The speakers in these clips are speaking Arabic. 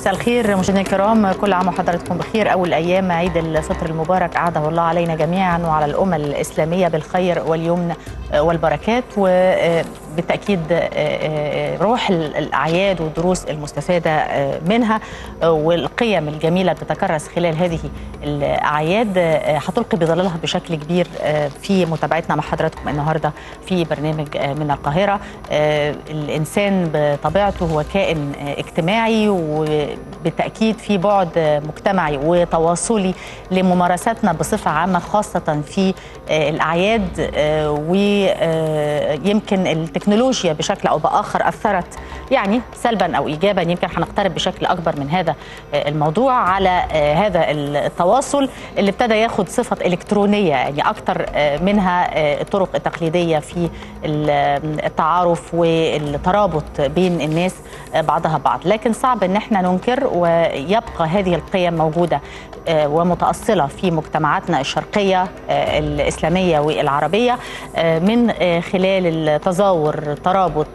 مساء الخير مشاهدينا الكرام. كل عام وحضراتكم بخير. أول أيام عيد الفطر المبارك اعاده الله علينا جميعا وعلى الأمة الإسلامية بالخير واليمن والبركات. وبالتاكيد روح الأعياد والدروس المستفادة منها والقيم الجميلة بتتكرس خلال هذه الأعياد. هتلقي بظلالها بشكل كبير في متابعتنا مع حضراتكم النهارده في برنامج من القاهرة. الإنسان بطبيعته هو كائن اجتماعي وبالتأكيد في بعد مجتمعي وتواصلي لممارساتنا بصفة عامة خاصة في الأعياد ويمكن التكنولوجيا بشكل أو بآخر أثرت يعني سلبا أو ايجابا يمكن هنقترب بشكل أكبر من هذا الموضوع على هذا التواصل اللي ابتدى ياخد صفة إلكترونية يعني أكثر منها الطرق التقليدية في التعارف والترابط بين الناس بعضها بعض. لكن صعب إن إحنا ننكر ويبقى هذه القيم موجودة ومتأصلة في مجتمعاتنا الشرقية الإسلامية والعربية من خلال التزاور الترابط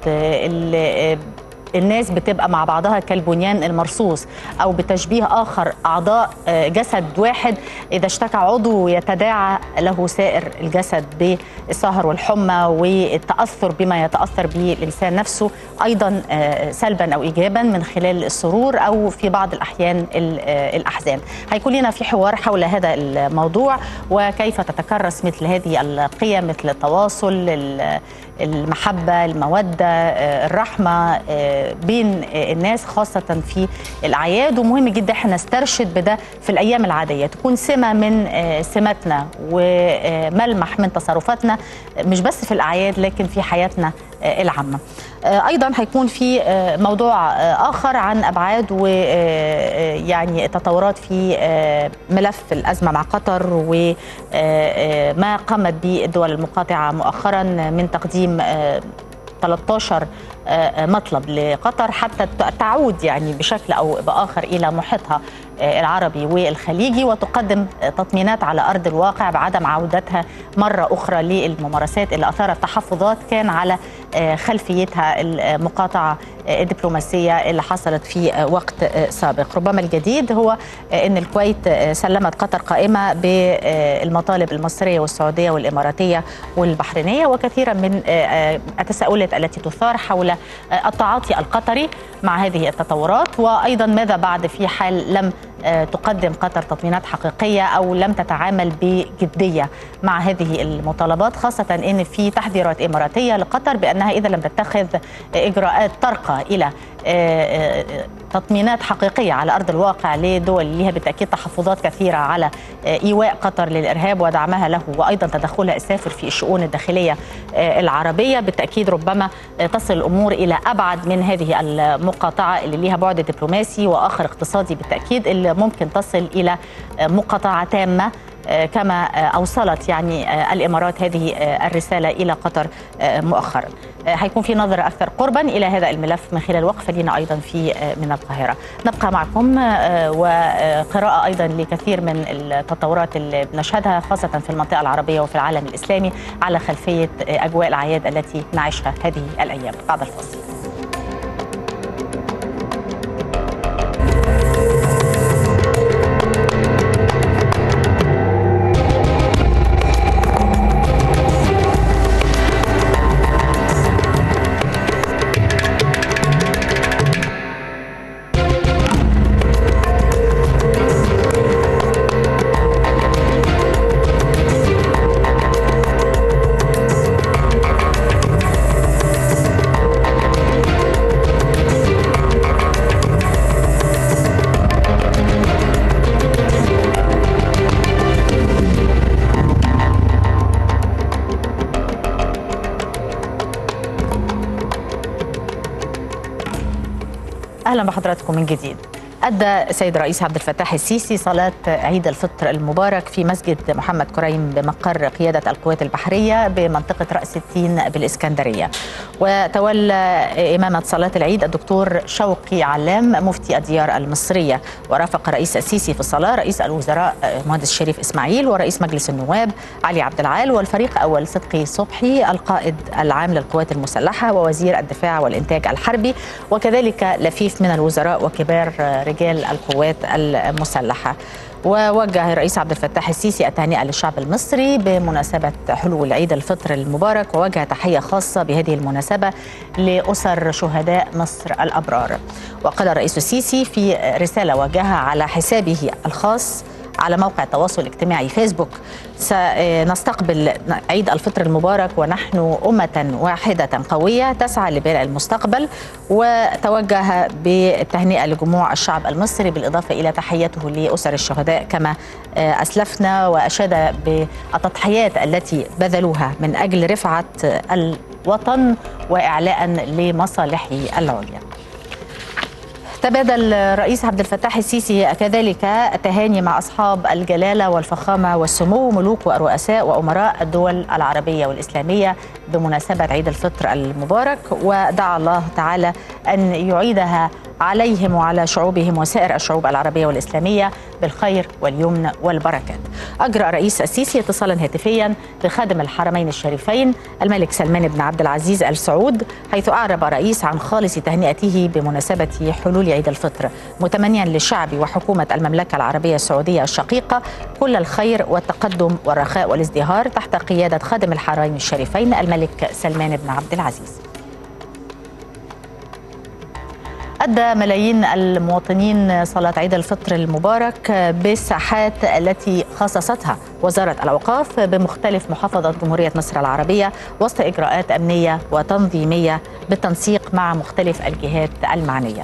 الناس بتبقى مع بعضها كالبنيان المرصوص أو بتشبيه آخر أعضاء جسد واحد إذا اشتكى عضو يتداعى له سائر الجسد بالسهر والحمى والتأثر بما يتأثر به الإنسان نفسه أيضا سلبا أو ايجابا من خلال السرور أو في بعض الأحيان الأحزان. هيكون لنا في حوار حول هذا الموضوع وكيف تتكرس مثل هذه القيم مثل التواصل المحبة، المودة، الرحمة بين الناس خاصة في الأعياد. ومهم جدا إحنا نسترشد بده في الأيام العادية تكون سمة من سماتنا وملمح من تصرفاتنا مش بس في الأعياد لكن في حياتنا العامة. أيضا هيكون في موضوع آخر عن أبعاد ويعني التطورات في ملف الأزمة مع قطر وما قامت به الدول المقاطعة مؤخرا من تقديم 13 مطلب لقطر حتى تعود يعني بشكل أو بآخر إلى محيطها. العربي والخليجي وتقدم تطمينات على أرض الواقع بعدم عودتها مرة أخرى للممارسات اللي أثارت تحفظات كان على خلفيتها المقاطعة الدبلوماسية اللي حصلت في وقت سابق، ربما الجديد هو إن الكويت سلمت قطر قائمة بالمطالب المصرية والسعودية والإماراتية والبحرينية وكثيرا من التساؤلات التي تثار حول التعاطي القطري مع هذه التطورات. وأيضا ماذا بعد في حال لم تقدم قطر تطمينات حقيقية أو لم تتعامل بجدية مع هذه المطالبات خاصة إن في تحذيرات إماراتية لقطر بأنها إذا لم تتخذ إجراءات ترقى إلى تطمينات حقيقية على أرض الواقع لدول لها بالتأكيد تحفظات كثيرة على إيواء قطر للإرهاب ودعمها له وأيضا تدخلها السافر في الشؤون الداخلية العربية. بالتأكيد ربما تصل الأمور إلى أبعد من هذه المقاطعة اللي لها بعد دبلوماسي وآخر اقتصادي. بالتأكيد اللي ممكن تصل إلى مقاطعة تامة كما أوصلت يعني الإمارات هذه الرسالة إلى قطر مؤخرا. هيكون في نظره أكثر قربا إلى هذا الملف من خلال وقفه لنا أيضا في من القاهرة. نبقى معكم وقراءة أيضا لكثير من التطورات اللي بنشهدها خاصة في المنطقة العربية وفي العالم الإسلامي على خلفية أجواء الأعياد التي نعيشها هذه الأيام بعد الفاصل. أهلا بحضراتكم من جديد. أدى السيد الرئيس عبد الفتاح السيسي صلاة عيد الفطر المبارك في مسجد محمد كريم بمقر قيادة القوات البحرية بمنطقة رأس التين بالإسكندرية. وتولى إمامة صلاة العيد الدكتور شوقي علام مفتي الديار المصرية. ورافق رئيس السيسي في الصلاة رئيس الوزراء مهندس شريف إسماعيل ورئيس مجلس النواب علي عبد العال والفريق أول صدقي صبحي القائد العام للقوات المسلحة ووزير الدفاع والإنتاج الحربي. وكذلك لفيف من الوزراء وكبار رجال القوات المسلحة. ووجه الرئيس عبد الفتاح السيسي التهنئة للشعب المصري بمناسبة حلول عيد الفطر المبارك ووجه تحية خاصة بهذه المناسبة لأسر شهداء مصر الأبرار. وقال الرئيس السيسي في رسالة وجهها على حسابه الخاص على موقع التواصل الاجتماعي فيسبوك. سنستقبل عيد الفطر المبارك ونحن أمة واحدة قوية تسعى لبناء المستقبل وتوجه بالتهنئة لجموع الشعب المصري بالإضافة إلى تحيته لأسر الشهداء كما أسلفنا وأشاد بالتضحيات التي بذلوها من أجل رفعة الوطن وإعلاء لمصالحه العليا. تبادل الرئيس عبد الفتاح السيسي كذلك التهاني مع أصحاب الجلالة والفخامة والسمو ملوك ورؤساء وأمراء الدول العربية والإسلامية بمناسبة عيد الفطر المبارك ودعا الله تعالى أن يعيدها عليهم وعلى شعوبهم وسائر الشعوب العربية والإسلامية بالخير واليمن والبركات. أجرى الرئيس السيسي اتصالا هاتفيا بخادم الحرمين الشريفين الملك سلمان بن عبد العزيز ال سعود حيث أعرب الرئيس عن خالص تهنئته بمناسبة حلول عيد الفطر متمنيا للشعب وحكومة المملكة العربية السعودية الشقيقة كل الخير والتقدم والرخاء والازدهار تحت قيادة خادم الحرمين الشريفين الملك سلمان بن عبد العزيز. أدى ملايين المواطنين صلاة عيد الفطر المبارك بالساحات التي خصصتها وزارة الأوقاف بمختلف محافظات جمهورية مصر العربية وسط إجراءات أمنية وتنظيمية بالتنسيق مع مختلف الجهات المعنية.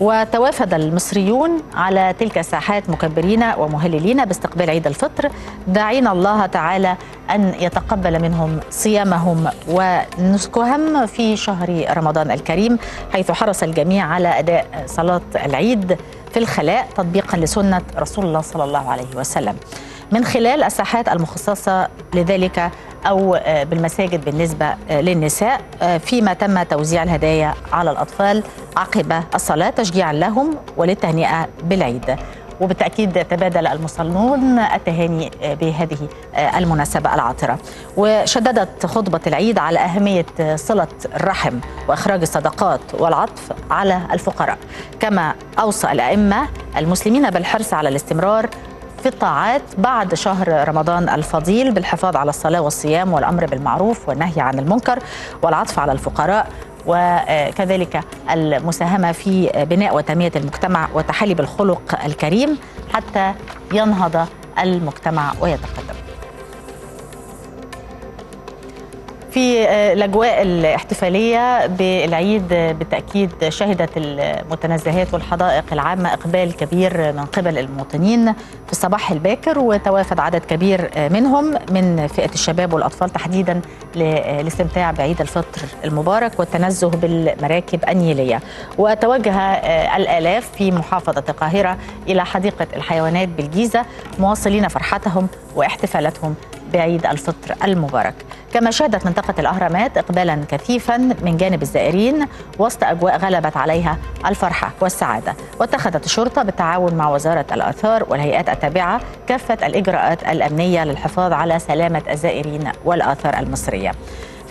وتوافد المصريون على تلك الساحات مكبرين ومهللين باستقبال عيد الفطر داعين الله تعالى أن يتقبل منهم صيامهم ونسكهم في شهر رمضان الكريم حيث حرص الجميع على أداء صلاة العيد في الخلاء تطبيقا لسنة رسول الله صلى الله عليه وسلم. من خلال الساحات المخصصة لذلك أو بالمساجد بالنسبة للنساء فيما تم توزيع الهدايا على الأطفال عقب الصلاة تشجيعا لهم وللتهنئة بالعيد. وبالتأكيد تبادل المصلون التهاني بهذه المناسبة العاطره وشددت خطبة العيد على أهمية صلة الرحم وإخراج الصدقات والعطف على الفقراء. كما أوصى الأئمة المسلمين بالحرص على الاستمرار في الطاعات بعد شهر رمضان الفضيل بالحفاظ على الصلاة والصيام والأمر بالمعروف والنهي عن المنكر والعطف على الفقراء وكذلك المساهمة في بناء وتنمية المجتمع والتحلي بالخلق الكريم حتى ينهض المجتمع ويتقدم. في الأجواء الاحتفالية بالعيد بالتأكيد شهدت المتنزهات والحدائق العامة إقبال كبير من قبل المواطنين في الصباح الباكر وتوافد عدد كبير منهم من فئة الشباب والأطفال تحديدا للاستمتاع بعيد الفطر المبارك والتنزه بالمراكب النيلية. وتوجه الآلاف في محافظة القاهرة إلى حديقة الحيوانات بالجيزة مواصلين فرحتهم واحتفالاتهم بعيد الفطر المبارك. كما شهدت منطقة الأهرامات إقبالا كثيفا من جانب الزائرين وسط أجواء غلبت عليها الفرحة والسعادة. واتخذت الشرطة بالتعاون مع وزارة الآثار والهيئات التابعة كافة الإجراءات الأمنية للحفاظ على سلامة الزائرين والآثار المصرية.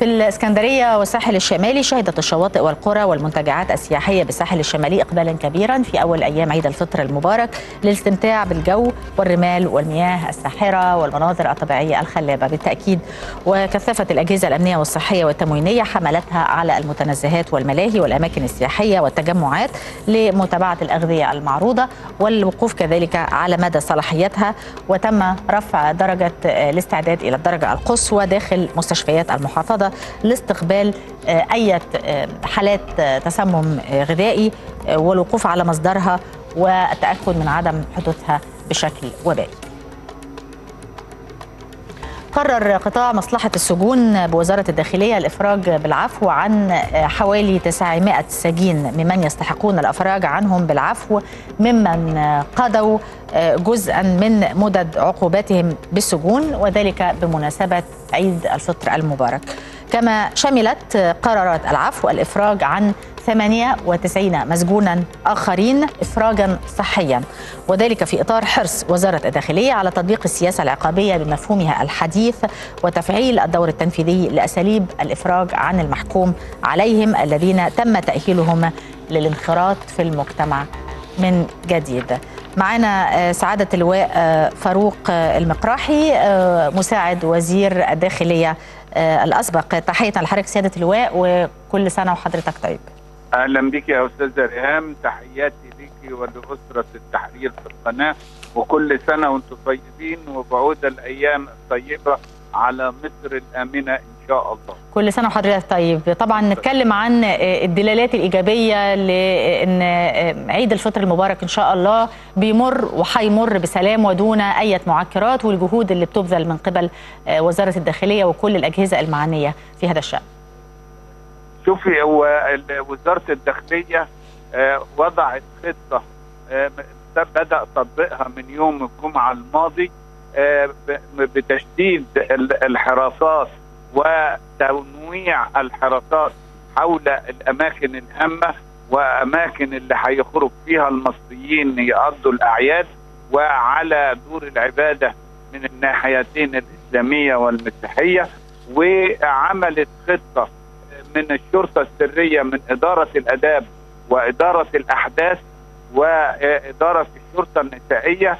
في الإسكندرية والساحل الشمالي شهدت الشواطئ والقرى والمنتجعات السياحية بالساحل الشمالي إقبالا كبيرا في أول أيام عيد الفطر المبارك للاستمتاع بالجو والرمال والمياه الساحرة والمناظر الطبيعية الخلابة. بالتأكيد وكثفت الأجهزة الأمنية والصحية والتموينية حملتها على المتنزهات والملاهي والأماكن السياحية والتجمعات لمتابعة الأغذية المعروضة والوقوف كذلك على مدى صلاحيتها. وتم رفع درجة الاستعداد إلى الدرجة القصوى داخل مستشفيات لاستقبال أي حالات تسمم غذائي والوقوف على مصدرها والتأكد من عدم حدوثها بشكل وبائي قرر قطاع مصلحة السجون بوزارة الداخلية الإفراج بالعفو عن حوالي 900 سجين ممن يستحقون الإفراج عنهم بالعفو ممن قضوا جزءا من مدد عقوباتهم بالسجون وذلك بمناسبة عيد الفطر المبارك. كما شملت قرارات العفو الإفراج عن 98 مسجونا آخرين إفراجا صحيا. وذلك في إطار حرص وزارة الداخلية على تطبيق السياسة العقابية بمفهومها الحديث وتفعيل الدور التنفيذي لأساليب الإفراج عن المحكوم عليهم الذين تم تأهيلهم للانخراط في المجتمع من جديد. معنا سعادة اللواء فاروق المقراحي مساعد وزير الداخلية الأسبق. تحية لحضرتك سيادة اللواء وكل سنة وحضرتك طيب. أهلا بك يا استاذه ريهام تحياتي ليكي ولأسرة التحرير في القناة. وكل سنة وأنتم طيبين. وبعود الأيام الطيبة على مصر الامنه شاء الله. كل سنة وحضرتك طيب، طبعا نتكلم عن الدلالات الإيجابية لإن عيد الفطر المبارك إن شاء الله بيمر وهيمر بسلام ودون أي معكرات والجهود اللي بتبذل من قبل وزارة الداخلية وكل الأجهزة المعنية في هذا الشأن. شوفي هو وزارة الداخلية وضعت خطة بدأ تطبيقها من يوم الجمعة الماضي بتشديد الحراسات وتنويع الحراسات حول الأماكن الهامة وأماكن اللي هيخرج فيها المصريين يقضوا الأعياد وعلى دور العبادة من الناحيتين الإسلامية والمسيحية وعملت خطة من الشرطة السرية من إدارة الآداب وإدارة الأحداث وإدارة الشرطة النسائية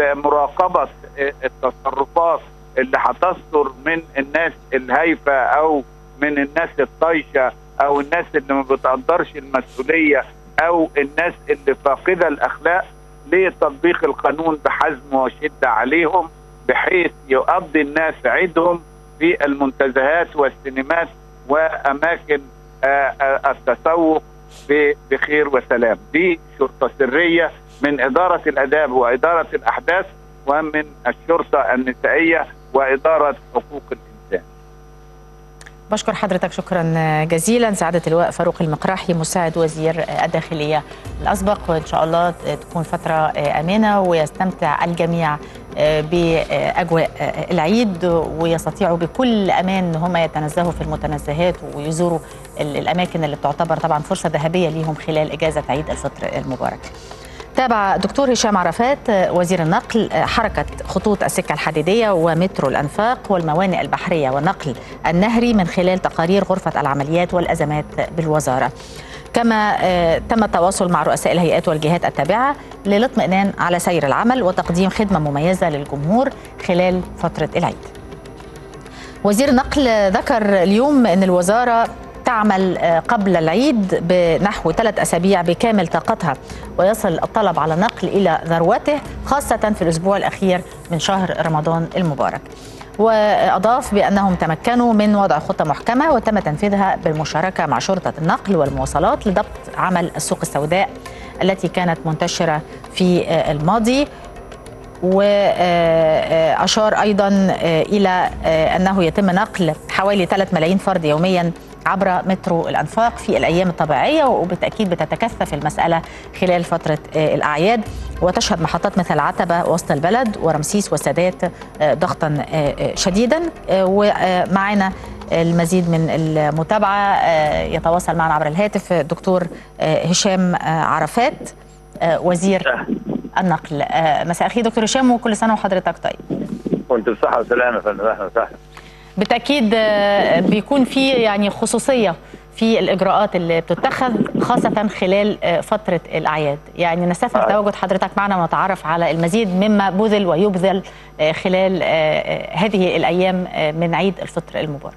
لمراقبه التصرفات اللي هتصدر من الناس الهايفة أو من الناس الطايشة أو الناس اللي ما بتقدرش المسؤولية أو الناس اللي فاقدة الأخلاق لتطبيق القانون بحزم وشدة عليهم بحيث يقضي الناس عيدهم في المنتزهات والسينمات وأماكن التسوق بخير وسلام. دي شرطة سرية من إدارة الآداب وإدارة الأحداث ومن الشرطة النسائية وإدارة حقوق الإنسان. بشكر حضرتك شكرا جزيلا سعادة اللواء فاروق المقراحي مساعد وزير الداخلية الأسبق وإن شاء الله تكون فترة آمنة ويستمتع الجميع بأجواء العيد ويستطيعوا بكل أمان ان هم يتنزهوا في المتنزهات ويزوروا الأماكن اللي بتعتبر طبعا فرصة ذهبية ليهم خلال إجازة عيد الفطر المبارك. تابع دكتور هشام عرفات وزير النقل حركة خطوط السكة الحديدية ومترو الأنفاق والموانئ البحرية والنقل النهري من خلال تقارير غرفة العمليات والأزمات بالوزارة. كما تم التواصل مع رؤساء الهيئات والجهات التابعة للاطمئنان على سير العمل وتقديم خدمة مميزة للجمهور خلال فترة العيد. وزير النقل ذكر اليوم أن الوزارة تعمل قبل العيد بنحو ثلاث أسابيع بكامل طاقتها ويصل الطلب على النقل إلى ذروته خاصة في الأسبوع الأخير من شهر رمضان المبارك. وأضاف بأنهم تمكنوا من وضع خطة محكمة وتم تنفيذها بالمشاركة مع شرطة النقل والمواصلات لضبط عمل السوق السوداء التي كانت منتشرة في الماضي. وأشار أيضا إلى أنه يتم نقل حوالي 3 ملايين فرد يوميا عبر مترو الأنفاق في الأيام الطبيعية وبالتأكيد بتتكثف المسألة خلال فترة الأعياد. وتشهد محطات مثل عتبة وسط البلد ورمسيس والسادات ضغطا شديدا. ومعنا المزيد من المتابعة يتواصل معنا عبر الهاتف دكتور هشام عرفات وزير النقل. مساء الخير دكتور هشام وكل سنة وحضرتك طيب. وانت بصحة وسلامة فندم. أهلا وسهلا. بالتأكيد بيكون في يعني خصوصية في الإجراءات اللي بتتخذ خاصة خلال فترة الأعياد. يعني نستثمر تواجد حضرتك معنا ونتعرف على المزيد مما بذل ويبذل خلال هذه الأيام من عيد الفطر المبارك.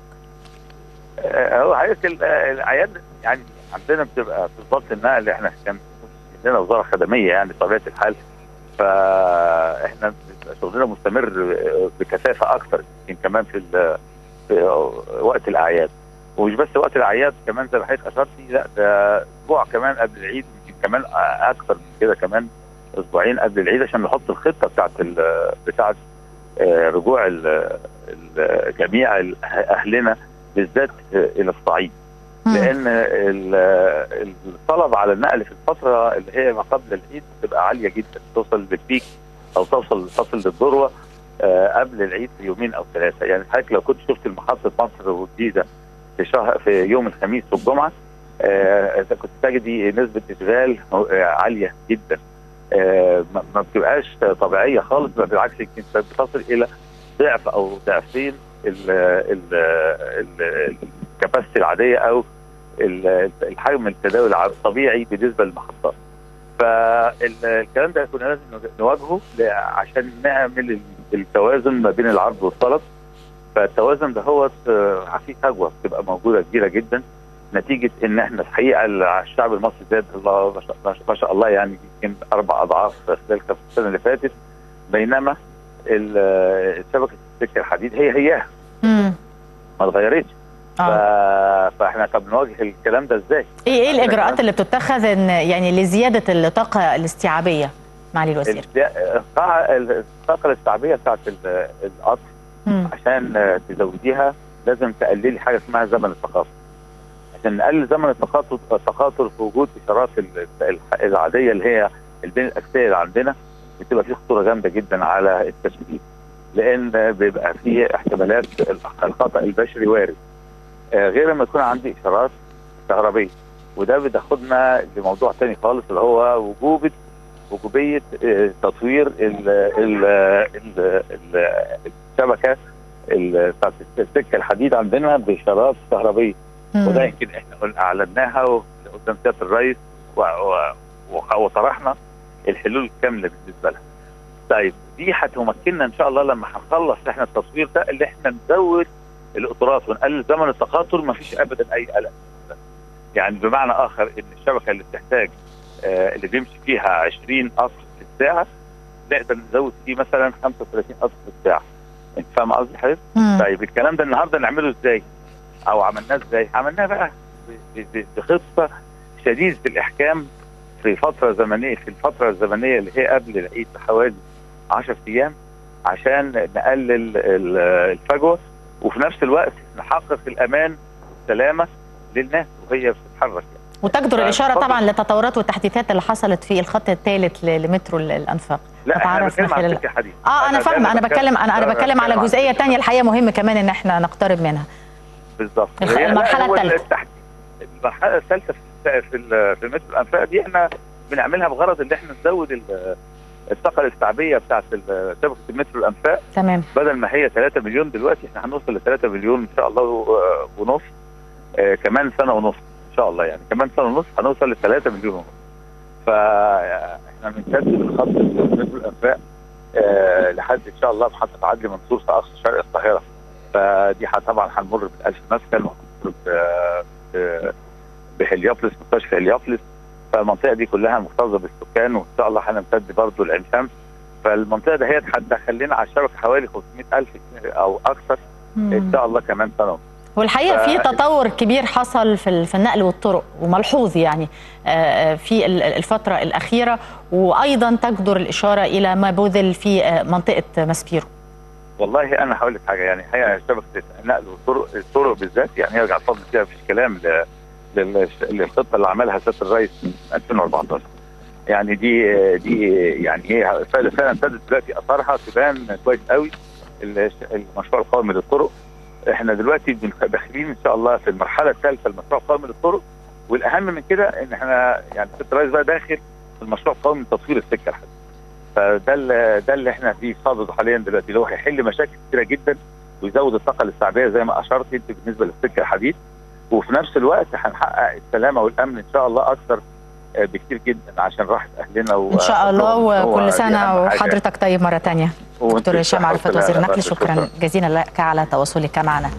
هو حقيقة الأعياد يعني عندنا بتبقى في وزاره النقل إحنا كان عندنا وزارة خدمية يعني بطبيعة الحال. فاحنا شغلنا مستمر بكثافة أكثر يمكن كمان في, في وقت الأعياد. ومش بس وقت الأعياد كمان زي ما حضرتك اشرتي لا ده أسبوع كمان قبل العيد يمكن كمان أكثر من كده كمان أسبوعين قبل العيد عشان نحط الخطة بتاعت بتاعت رجوع جميع أهلنا بالذات إلى الصعيد. لأن الطلب على النقل في الفترة اللي هي ما قبل العيد بتبقى عالية جدا توصل للبيك أو توصل تصل للذروة آه قبل العيد بيومين أو ثلاثة يعني حضرتك لو كنت شفت محطه مصر والجيزة في شهر في يوم الخميس والجمعة آه كنت تجدي نسبة إشغال آه عالية جدا ما بتبقاش طبيعية خالص بالعكس بتصل إلى ضعف أو ضعفين الكباسيتي العادية أو الحجم التداول الطبيعي بالنسبة للمحطات. فالكلام ده كنا لازم نواجهه عشان نعمل التوازن ما بين العرض والطلب. فالتوازن ده هو في فجوه بتبقى موجودة كبيرة جدا. نتيجة إن إحنا الحقيقة الشعب المصري زاد. الله ما شاء- الله يعني يمكن أربع أضعاف خلال كام السنة اللي فاتت. بينما شبكه السكة الحديد هي هياها. ما اتغيرتش. آه. فاحنا طب نواجه الكلام ده إزاي؟ إيه إيه الإجراءات اللي بتتخذ يعني لزيادة الطاقة الاستيعابية معالي الوزير الس- القاعة- الطاقه الاستيعابية بتاعت ال- القطر. عشان آه، تزوديها لازم تقللي حاجة اسمها زمن التقاطر. عشان نقلل زمن التقاطر التقاطر في وجود إشارات ال- ال- العادية اللي هي البين الأكسية اللي عندنا بتبقى في خطورة جامدة جدا على التشغيل. لأن بيبقى في احتمالات الخطأ البشري وارد. آه، غير لما يكون عندي اشارات كهربيه وده بتاخدنا لموضوع تاني خالص اللي هو وجوبه وجوبية آه، تطوير ال ال ال ال الشبكة بتاعت السكه الحديد عندنا باشارات كهربيه. وده يمكن إحنا أعلناها قدام سيادة الرئيس وطرحنا الحلول الكامله بالنسبة لها. طيب دي هتمكننا إن شاء الله لما هنخلص إحنا التصوير ده اللي إحنا نزود القطارات ونقلل زمن التقاطر ما فيش ابدا أي قلق. يعني بمعنى آخر إن الشبكة اللي بتحتاج آه اللي بيمشي فيها 20 قطر في الساعة نقدر نزود فيه مثلا 35 قطر في الساعة. أنت فاهم قصدي حضرتك؟ طيب الكلام ده النهارده نعمله إزاي؟ أو عملناه إزاي؟ عملناه بقى بخطة شديدة الإحكام في فترة زمنية في الفترة الزمنية اللي هي قبل العيد بحوالي 10 أيام عشان نقلل ال- الفجوة وفي نفس الوقت نحقق الأمان والسلامه للناس وهي بتتحرك يعني. وتجدر الإشارة. طبعا للتطورات والتحديثات اللي حصلت في الخط الثالث لمترو ال- الأنفاق لا خلال سكه حديد آه أنا فاهمة أنا بتكلم أنا أنا بتكلم على عن جزئية تانية الحقيقة مهم كمان إن إحنا نقترب منها بالظبط الثالثة. التحت- المرحلة الثالثة في في مترو الأنفاق دي إحنا بنعملها بغرض إن إحنا نزود الطاقه الاستيعابيه بتاعت شبكه المترو الأنفاق. تمام. بدل ما هي 3 مليون دلوقتي إحنا هنوصل ل 3 مليون إن شاء الله و- ونص. آه، كمان سنة ونص إن شاء الله يعني. كمان سنة ونص هنوصل ل 3 مليون ونص. فاحنا بنسدد الخط مترو الأنفاق آه، لحد إن شاء الله محطه عدلي منصور في اقصى شرق القاهرة. فدي طبعا هنمر ب 1000 مسكن وهنمر ب- ب- بهليوبلس مستشفى هليوبلس فالمنطقة دي كلها مكتظة بالسكان وإن شاء الله هنمتد برضه لعين شمس فالمنطقة دهيت هتدخل لنا على الشبكه حوالي 500000 أو أكثر إن. شاء الله كمان سنة. والحقيقة في تطور كبير حصل في ال- في النقل والطرق وملحوظ يعني آه، آه، في ال- الفترة الأخيرة وأيضا تجدر الإشارة إلى ما بذل في آه، منطقة ماسبيرو والله أنا هقول لك حاجة يعني هي شبكه النقل والطرق الطرق بالذات يعني يرجع الفضل فيها مفيش كلام للخطة اللي عملها سيادة الرئيس من 2014 يعني دي دي يعني هي فعلا فعلا ابتدت دلوقتي أثارها تبان كويس قوي. ال- المشروع القومي للطرق. إحنا دلوقتي داخلين إن شاء الله في المرحلة الثالثة المشروع القومي للطرق. والأهم من كده إن إحنا يعني سيادة الرئيس بقى داخل في المشروع القومي لتطوير السكة الحديد فده ده اللي إحنا فيه صادد حاليا دلوقتي. اللي هو هيحل مشاكل كتيرة جدا ويزود الطاقة الاستيعابية زي ما أشرت أنت بالنسبة للسكة الحديد وفي نفس الوقت هنحقق السلامة والأمن إن شاء الله أكثر آه، بكتير جدا عشان راحة أهلنا و... إن شاء الله وكل سنة حاجة. وحضرتك طيب مرة وأنت دكتور هشام عرفت. وزير النقل شكراً. شكرا جزيلا لك على تواصلك معنا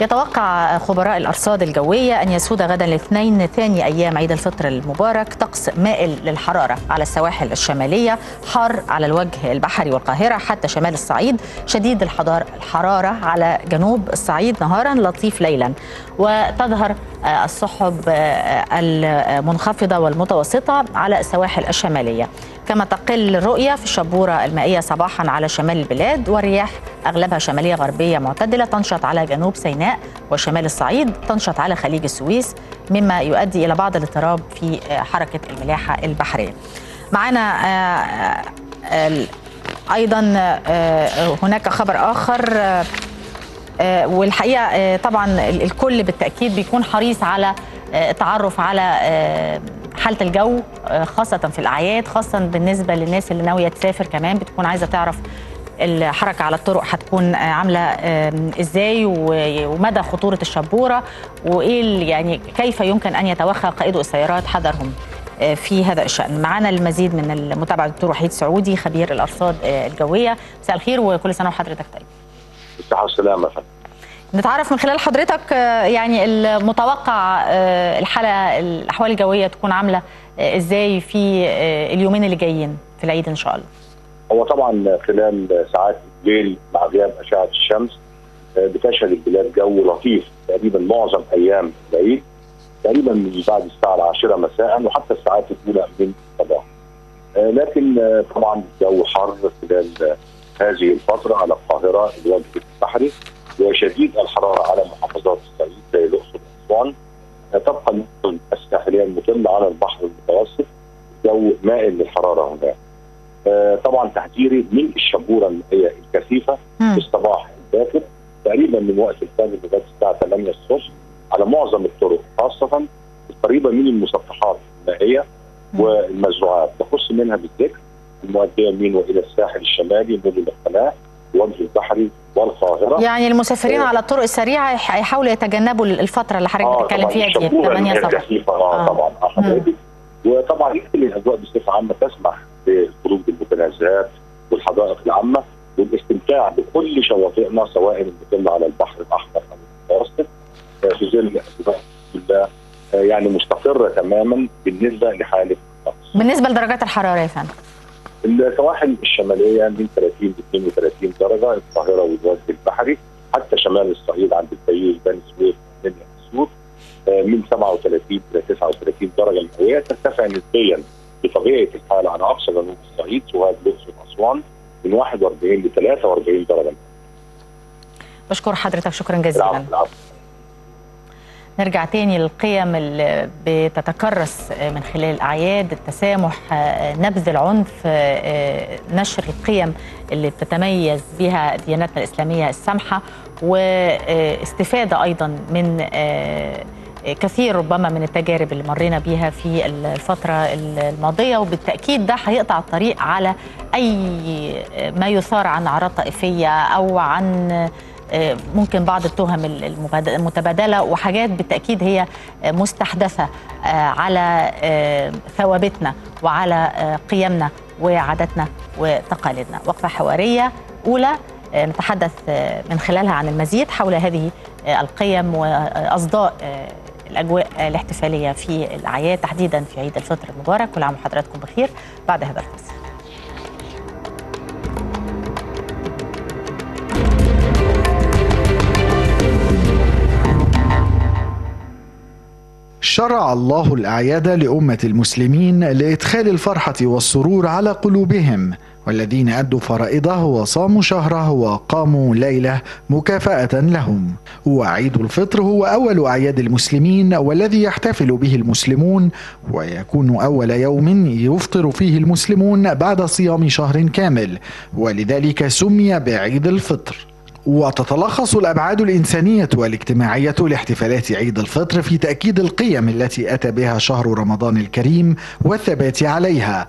يتوقع خبراء الأرصاد الجوية أن يسود غدا الاثنين ثاني أيام عيد الفطر المبارك طقس مائل للحرارة على السواحل الشمالية حار على الوجه البحري والقاهرة حتى شمال الصعيد شديد الحرارة على جنوب الصعيد نهارا لطيف ليلا. وتظهر آه، السحب آه، المنخفضة والمتوسطة على السواحل الشمالية. كما تقل الرؤية في الشبورة المائية صباحا على شمال البلاد والرياح أغلبها شمالية غربية معتدلة تنشط على جنوب سيناء وشمال الصعيد تنشط على خليج السويس مما يؤدي إلى بعض الاضطراب في آه، حركة الملاحة البحرية. معنا آه، آه، أيضا هناك خبر آخر والحقيقة آه، طبعا ال- الكل بالتأكيد بيكون حريص على التعرف على حالة الجو آه، خاصة في الأعياد خاصة بالنسبة للناس اللي ناوية تسافر كمان بتكون عايزة تعرف الحركة على الطرق هتكون عاملة إزاي ومدى خطورة الشبورة وإيه يعني كيف يمكن أن يتوخى قائدو السيارات حذرهم في هذا الشأن. معنا المزيد من المتابعة الدكتور وحيد سعودي خبير الأرصاد الجوية. مساء الخير وكل سنة وحضرتك طيب. بالصحه والسلامه نتعرف من خلال حضرتك يعني المتوقع الحالة الأحوال الجوية تكون عاملة إزاي في اليومين اللي جايين في العيد إن شاء الله؟ هو طبعا خلال ساعات الليل مع غياب أشعة الشمس بتشهد البلاد جو لطيف تقريبا معظم أيام العيد تقريبا من بعد الساعة العاشرة مساء وحتى الساعات الأولى من الصباح. لكن طبعا الجو حر خلال هذه الفترة على القاهرة الوجه البحري. وشديد الحرارة على محافظات الصعيد زي الأقصر وأسوان. تبقى المدن الساحليه المطله على البحر المتوسط. جو مائل للحرارة هناك. طبعا تحذيري من الشبورة المائيه الكثيفة في الصباح الباكر. تقريبا من وقت الفجر لغاية الساعة 8 الصبح على معظم الطرق خاصة القريبه من المسطحات المائية والمزروعات. تخص منها بالذكر المؤدية من وإلى الساحل الشمالي مدن القناه الوجه البحري والقاهرة. يعني المسافرين آه. على الطرق السريعه هيحاولوا يتجنبوا الفترة اللي حضرتك آه بتتكلم فيها دي 8 7 آه طبعا. حضرتك. وطبعا يمكن الأجواء بصفة عامة تسمح بالخروج بالمتنزهات والحدائق العامة والاستمتاع بكل شواطئنا سواء المطله على البحر الأحمر أو المتوسط. في ظل اجواء يعني مستقرة تماما بالنسبة لحالة الطقس. بالنسبة لدرجات الحرارة يا فندم. السواحل الشمالية من 30 ل 32 درجة القاهرة والوجه البحري حتى شمال الصعيد عند الفيوم بني سويف من اسيوط من 37 إلى 39 درجة مئوية. ترتفع نسبيا بطبيعة الحال على أقصى جنوب الصعيد سوهاج الأقصر واسوان من 41 ل 43 درجة بشكر حضرتك شكرا جزيلا. العفو. نرجع تاني للقيم اللي بتتكرس من خلال الأعياد التسامح نبذ العنف نشر القيم اللي بتتميز بها ديانتنا الإسلامية السامحة واستفادة أيضا من كثير ربما من التجارب اللي مرينا بيها في الفترة الماضية وبالتأكيد ده هيقطع الطريق على أي ما يثار عن أعراض طائفية أو عن ممكن بعض التهم المتبادلة وحاجات بالتأكيد هي مستحدثة على ثوابتنا وعلى قيمنا وعاداتنا وتقاليدنا. وقفة حوارية أولى نتحدث من خلالها عن المزيد حول هذه القيم وأصداء الأجواء الاحتفالية في الأعياد تحديدا في عيد الفطر المبارك. كل عام وحضراتكم بخير بعد هذا الفصل شرع الله الأعياد لأمة المسلمين لإدخال الفرحة والسرور على قلوبهم والذين أدوا فرائضه وصاموا شهره وقاموا ليلة مكافأة لهم. وعيد الفطر هو أول أعياد المسلمين والذي يحتفل به المسلمون ويكون أول يوم يفطر فيه المسلمون بعد صيام شهر كامل ولذلك سمي بعيد الفطر. وتتلخص الأبعاد الإنسانية والاجتماعية لاحتفالات عيد الفطر في تأكيد القيم التي أتى بها شهر رمضان الكريم والثبات عليها.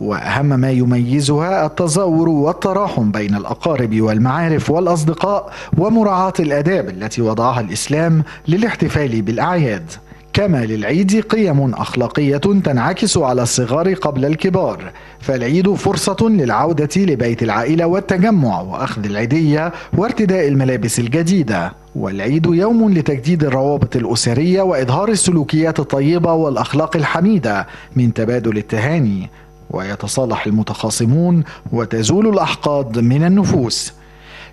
وأهم ما يميزها التزاور والتراحم بين الأقارب والمعارف والأصدقاء ومراعاة الأداب التي وضعها الإسلام للاحتفال بالأعياد. كما للعيد قيم أخلاقية تنعكس على الصغار قبل الكبار. فالعيد فرصة للعودة لبيت العائلة والتجمع وأخذ العيدية وارتداء الملابس الجديدة. والعيد يوم لتجديد الروابط الأسرية وإظهار السلوكيات الطيبة والأخلاق الحميدة من تبادل التهاني. ويتصالح المتخاصمون وتزول الأحقاد من النفوس.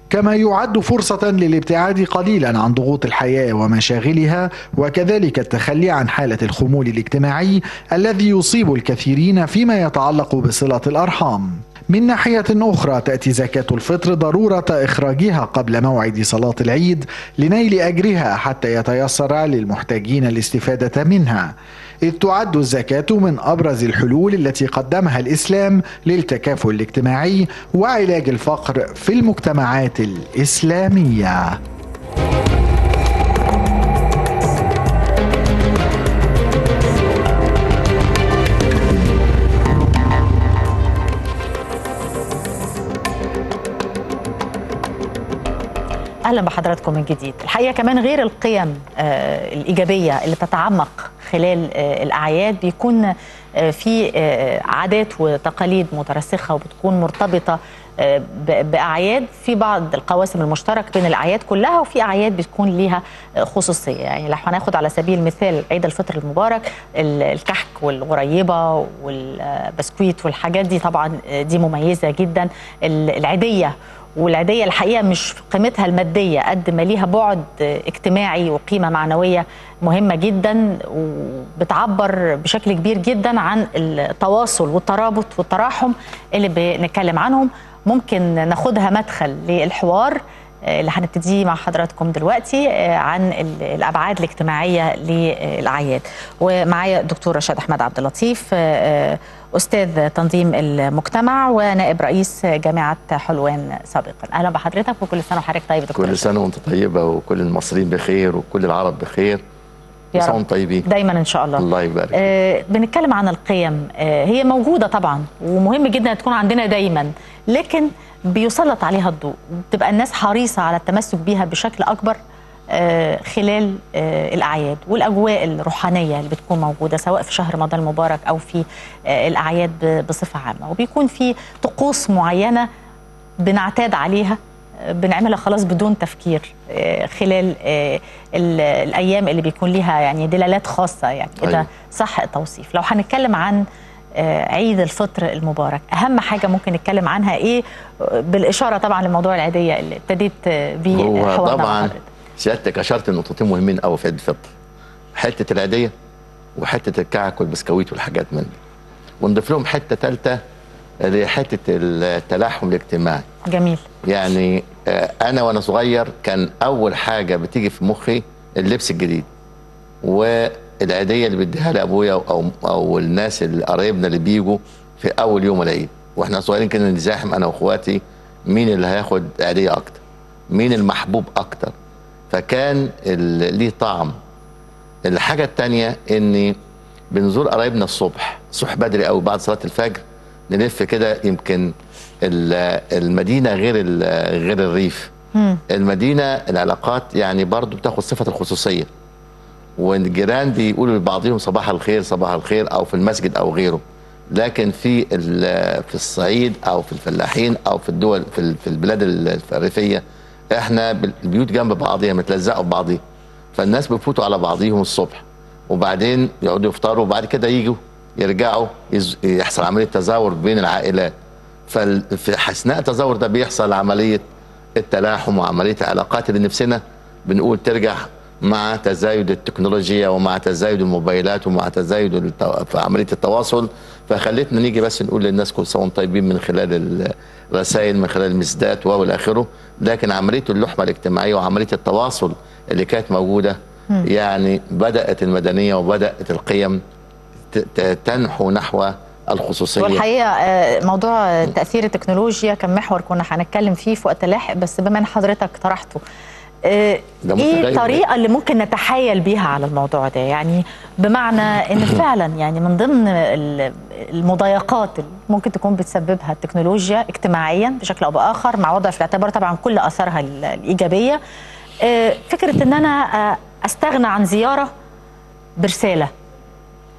كما يعد فرصة للابتعاد قليلا عن ضغوط الحياة ومشاغلها وكذلك التخلي عن حالة الخمول الاجتماعي الذي يصيب الكثيرين فيما يتعلق بصلة الأرحام. من ناحية أخرى تأتي زكاة الفطر ضرورة إخراجها قبل موعد صلاة العيد لنيل أجرها حتى يتيسر للمحتاجين الاستفادة منها. إذ تعد الزكاة من أبرز الحلول التي قدمها الإسلام للتكافل الاجتماعي وعلاج الفقر في المجتمعات الإسلامية. أهلا بحضراتكم من جديد الحقيقة كمان غير القيم آه، الإيجابية اللي تتعمق خلال آه، الأعياد بيكون آه، في آه، عادات وتقاليد مترسخة وبتكون مرتبطة ب- بأعياد في بعض القواسم المشترك بين الأعياد كلها وفي أعياد بتكون ليها خصوصية. يعني لو هناخد على سبيل المثال عيد الفطر المبارك ال- الكحك والغريبة والبسكويت والحاجات دي طبعا دي مميزة جدا. ال- العيدية والعيدية الحقيقة مش قيمتها المادية قد ما ليها بعد اجتماعي وقيمة معنوية مهمة جدا وبتعبر بشكل كبير جدا عن التواصل والترابط والتراحم اللي بنتكلم عنهم. ممكن ناخدها مدخل للحوار آه، اللي هنبتديه مع حضراتكم دلوقتي آه، عن ال- الأبعاد الاجتماعية للأعياد. ومعايا الدكتور رشاد أحمد عبد اللطيف أستاذ تنظيم المجتمع ونائب رئيس جامعة حلوان سابقا. أهلا بحضرتك وكل سنة وحضرتك طيب دكتور. كل. سنة وأنت طيبة وكل المصريين بخير وكل العرب بخير. يا سنة رب. طيبين. دايما إن شاء الله. الله يبارك آه، بنتكلم عن القيم. آه، هي موجودة طبعا ومهم جدا تكون عندنا دايما لكن بيسلط عليها الضوء. بتبقى الناس حريصة على التمسك بيها بشكل أكبر. آه، خلال آه، الأعياد والأجواء الروحانية اللي بتكون موجودة سواء في شهر رمضان المبارك أو في آه، الأعياد بصفة عامة وبيكون في طقوس معينة بنعتاد عليها آه، بنعملها خلاص بدون تفكير آه، خلال آه، ال- الأيام اللي بيكون ليها يعني دلالات خاصة يعني إذا أيوة. صح التوصيف لو هنتكلم عن آه، عيد الفطر المبارك أهم حاجة ممكن نتكلم عنها إيه آه، بالإشارة طبعا لموضوع العيدية اللي ابتديت آه، بيه حوارنا طبعا. سيادتك أشرت نقطتين مهمين قوي في عيد الفطر. حتة العيدية وحتة الكعك والبسكويت والحاجات من دي. ونضيف لهم حتة ثالثة اللي هي حتة التلاحم الاجتماعي. جميل. يعني آه، أنا وأنا صغير كان أول حاجة بتيجي في مخي اللبس الجديد. والعيدية اللي بديها لأبويا أو أو الناس اللي قرايبنا اللي بيجوا في أول يوم العيد. وإحنا صغيرين كنا نزاحم أنا وإخواتي مين اللي هياخد عيدية أكتر؟ مين المحبوب أكتر؟ فكان ليه طعم. الحاجة الثانية إني بنزور قرايبنا الصبح الصبح بدري قوي بعد صلاة الفجر نلف كده يمكن ال- المدينة غير غير الريف. مم. المدينة العلاقات يعني برضو بتاخد صفة الخصوصية. والجيران بيقولوا لبعضهم صباح الخير صباح الخير أو في المسجد أو غيره. لكن في في الصعيد أو في الفلاحين أو في الدول في ال- في البلاد ال- الريفيه إحنا البيوت جنب بعضيها متلزقوا ببعضيها فالناس بيفوتوا على بعضيهم الصبح وبعدين يقعدوا يفطروا وبعد كده يجوا يرجعوا يحصل عملية تزاور بين العائلات. ففي أثناء التزاور ده بيحصل عملية التلاحم وعملية العلاقات اللي نفسنا بنقول ترجع مع تزايد التكنولوجيا ومع تزايد الموبايلات ومع تزايد التو... في عملية التواصل فخلتنا نيجي بس نقول للناس كل سنة طيبين من خلال الرسائل من خلال المسدات والى آخره. لكن عملية اللحمة الاجتماعية وعملية التواصل اللي كانت موجودة يعني بدأت المدنية وبدأت القيم تنحو نحو الخصوصية. والحقيقة آه، موضوع تأثير التكنولوجيا كان محور كنا هنتكلم فيه في وقت لاحق بس بما إن حضرتك طرحته إيه. الطريقة اللي ممكن نتحايل بيها على الموضوع ده؟ يعني بمعنى إن فعلا يعني من ضمن ال- المضايقات اللي ممكن تكون بتسببها التكنولوجيا اجتماعيا بشكل أو بآخر مع وضع في الاعتبار طبعا كل آثارها ال- الإيجابية آه، فكرة إن أنا آه، أستغنى عن زيارة برسالة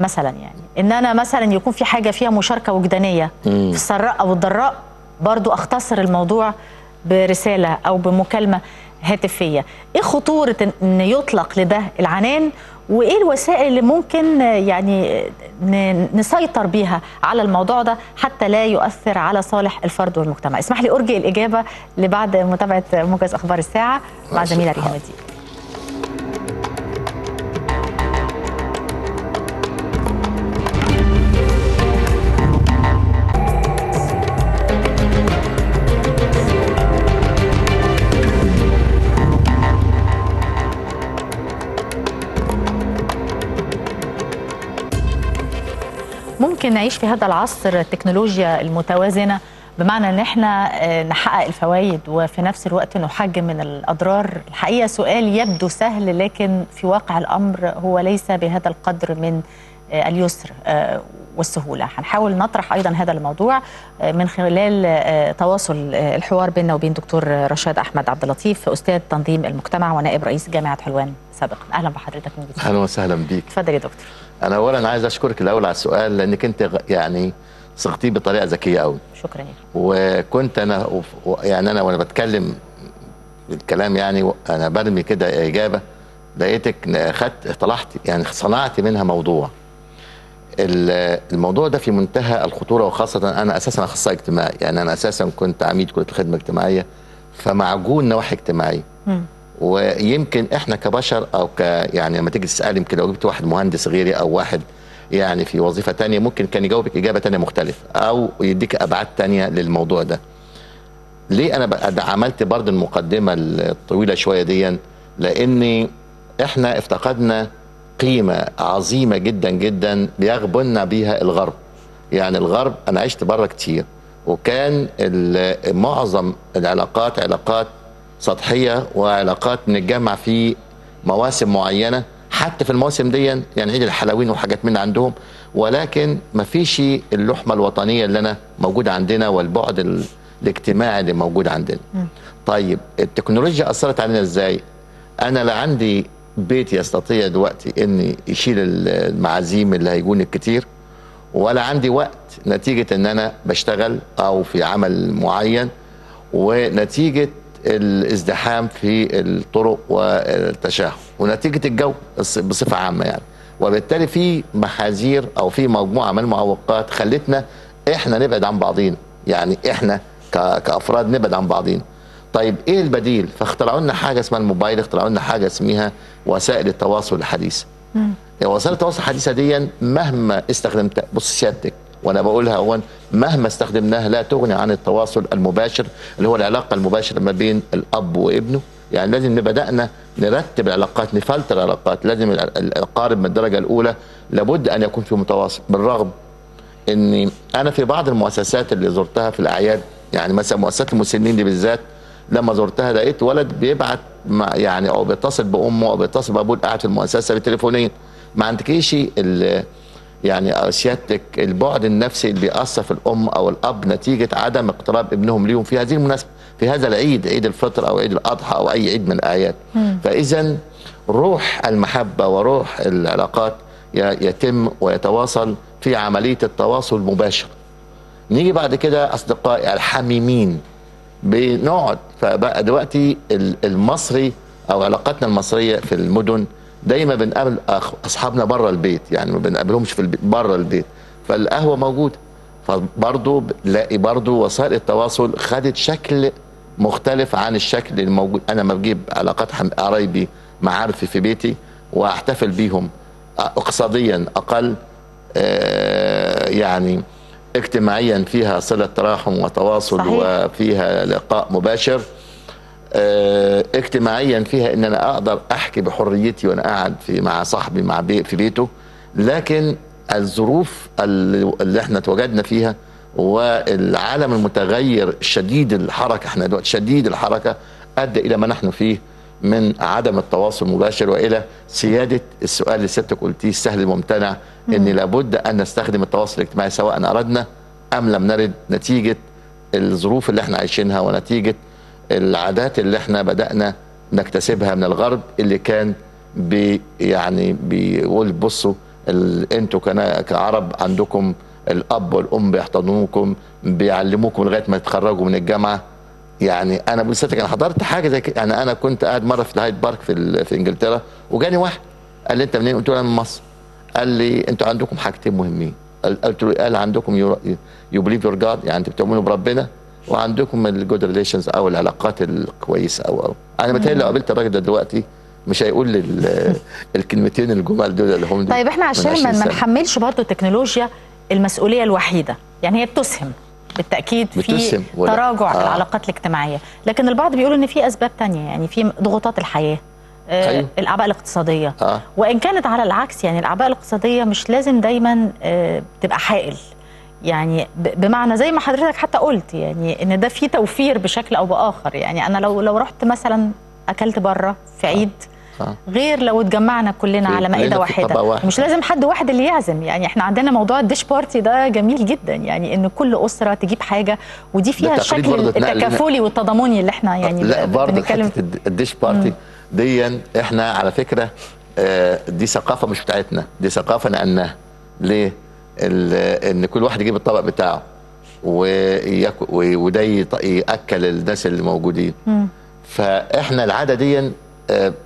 مثلا يعني إن أنا مثلا يكون في حاجة فيها مشاركة وجدانية في السراء أو الضراء برضو أختصر الموضوع برسالة أو بمكالمة. هاتفية. إيه خطورة إن يطلق لده العنان؟ وإيه الوسائل اللي ممكن يعني نسيطر بيها على الموضوع ده حتى لا يؤثر على صالح الفرد والمجتمع؟ اسمح لي ارجئ الإجابة لبعد متابعة موجز أخبار الساعة مع. زميلة ريهام الدين. ممكن نعيش في هذا العصر التكنولوجيا المتوازنة بمعنى إن إحنا آه، نحقق الفوائد وفي نفس الوقت نحجم من الأضرار. الحقيقة سؤال يبدو سهل لكن في واقع الأمر هو ليس بهذا القدر من آه، اليسر. والسهولة. هنحاول نطرح أيضا هذا الموضوع آه، من خلال آه، تواصل آه، الحوار بيننا وبين دكتور رشاد أحمد عبد اللطيف أستاذ تنظيم المجتمع ونائب رئيس جامعة حلوان سابقا. أهلا بحضرتك أهلا وسهلا بيك. اتفضل يا دكتور. أنا اولا عايز أشكرك الأول على السؤال لأنك أنت غ- يعني صغتيه بطريقة ذكية قوي شكرا يا وكنت و- يعني أنا وأنا بتكلم الكلام يعني أنا برمي كده إجابة لقيتك خدت طلعت يعني صنعت منها موضوع. الموضوع ده في منتهى الخطورة وخاصة أنا أساسا أخصائي اجتماعي. يعني أنا أساسا كنت عميد كلية الخدمة الاجتماعية فمعجون نواحي اجتماعية. ويمكن إحنا كبشر أو ك يعني لما تيجي تسالي يمكن لو جبت واحد مهندس غيري أو واحد يعني في وظيفة تانية ممكن كان يجاوبك إجابة تانية مختلفة أو يديك أبعاد تانية للموضوع ده. ليه أنا عملت برضه المقدمة الطويلة شوية دي لأن إحنا افتقدنا قيمة عظيمة جدا جدا بيغبنا بيها الغرب يعني الغرب أنا عشت بره كتير وكان معظم العلاقات علاقات سطحية وعلاقات بنتجمع في مواسم معينة حتى في المواسم دي يعني عيد الحلوين وحاجات من عندهم ولكن ما فيش اللحمة الوطنية اللي أنا موجودة عندنا والبعد ال- الاجتماعي اللي موجود عندنا. طيب التكنولوجيا أثرت علينا إزاي؟ أنا لا عندي بيت يستطيع دلوقتي إني يشيل المعازيم اللي هيجون الكتير ولا عندي وقت نتيجة إن أنا بشتغل أو في عمل معين ونتيجة الازدحام في الطرق والتشاحن ونتيجة الجو بصفة عامة يعني. وبالتالي في محاذير أو في مجموعة من المعوقات خلتنا إحنا نبعد عن بعضينا يعني إحنا كأفراد نبعد عن بعضينا. طيب إيه البديل؟ فاخترعوا لنا حاجة اسمها الموبايل اخترعوا لنا حاجة اسمها وسائل التواصل الحديثه يعني وسائل التواصل الحديثة دي مهما استخدمتها بص سيادتك وأنا بقولها هون مهما استخدمناها لا تغني عن التواصل المباشر اللي هو العلاقة المباشرة ما بين الأب وابنه. يعني لازم بدأنا نرتب العلاقات نفلتر العلاقات. لازم ال- ال- القارب من الدرجة الأولى لابد أن يكون في متواصل. بالرغم إني أنا في بعض المؤسسات اللي زرتها في الأعياد يعني مثلا مؤسسات المسنين دي بالذات لما زرتها لقيت ولد بيبعت مع يعني أو بيتصل بأمه أو بيتصل بأبوه قاعد في المؤسسة بالتليفونين. ما عندكيش يعني سيادتك البعد النفسي اللي بيأثر في الأم أو الأب نتيجة عدم اقتراب ابنهم ليهم في هذه المناسبة في هذا العيد عيد الفطر أو عيد الأضحى أو أي عيد من الأعياد. فإذا روح المحبة وروح العلاقات يتم ويتواصل في عملية التواصل المباشر. نيجي بعد كده أصدقائي الحميمين. بنقعد. فبقى دلوقتي ال- المصري أو علاقاتنا المصرية في المدن دايما بنقابل أصحابنا بره البيت يعني ما بنقابلهمش في البيت بره البيت. فالقهوة موجوده فبرضه بلاقي برضه وسائل التواصل خدت شكل مختلف عن الشكل الموجود. أنا ما بجيب علاقات قرايبي معارفي في بيتي وأحتفل بيهم اقتصاديا أقل آه، يعني اجتماعيا فيها صلة تراحم وتواصل صحيح. وفيها لقاء مباشر. آه، اجتماعيا فيها ان أنا أقدر أحكي بحريتي وأنا قاعد في مع صاحبي مع بي في بيته. لكن الظروف اللي إحنا اتوجدنا فيها والعالم المتغير شديد الحركة إحنا دلوقتي شديد الحركة أدى إلى ما نحن فيه. من عدم التواصل المباشر وإلى سيادة السؤال اللي سيادتك قلتيه السهل الممتنع إن لابد أن نستخدم التواصل الاجتماعي سواء أردنا أم لم نرد نتيجة الظروف اللي إحنا عايشينها ونتيجة العادات اللي إحنا بدأنا نكتسبها من الغرب اللي كان بي يعني بيقول بصوا أنتوا كعرب عندكم الأب والأم بيحتضنوكم بيعلموكم لغاية ما تتخرجوا من الجامعة. يعني أنا لسيادتك أنا حضرت حاجة زي كده يعني أنا كنت قاعد مرة في الهايد بارك في في إنجلترا وجاني واحد قال لي أنت منين؟ قلت له أنا من مصر قال لي أنتوا عندكم حاجتين مهمين قلت له قال عندكم you believe your God يعني أنتوا بتؤمنوا بربنا وعندكم ال good relations أو العلاقات الكويسة أو أو أنا متهيألي لو قابلت الراجل ده دلوقتي مش هيقول لي ال- الكلمتين الجمال دول اللي هم طيب إحنا عشان 20 ما. نحملش برضه التكنولوجيا المسؤولية الوحيدة يعني هي بتسهم بالتأكيد في تراجع في آه. العلاقات الاجتماعية لكن البعض بيقول إن في أسباب تانية يعني في ضغوطات الحياة آه أيوه. الأعباء الاقتصادية آه وإن كانت على العكس يعني الأعباء الاقتصادية مش لازم دايما آه، تبقى حائل يعني بمعنى زي ما حضرتك حتى قلت يعني إن ده في توفير بشكل أو بآخر يعني أنا لو لو رحت مثلا أكلت بره في عيد آه. غير لو اتجمعنا كلنا على مائدة واحدة. واحد. مش لازم حد واحد اللي يعزم. يعني إحنا عندنا موضوع الديش بارتي ده جميل جدا. يعني إن كل أسرة تجيب حاجة ودي فيها الشكل. التكافلي والتضامني اللي إحنا يعني لا برضه الديش بارتي دي إحنا على فكرة آه، دي ثقافة مش بتاعتنا. دي ثقافة نقلناها. ليه؟ إن كل واحد يجيب الطبق بتاعه وده يأكل الناس اللي موجودين. فاحنا العادة دي آه،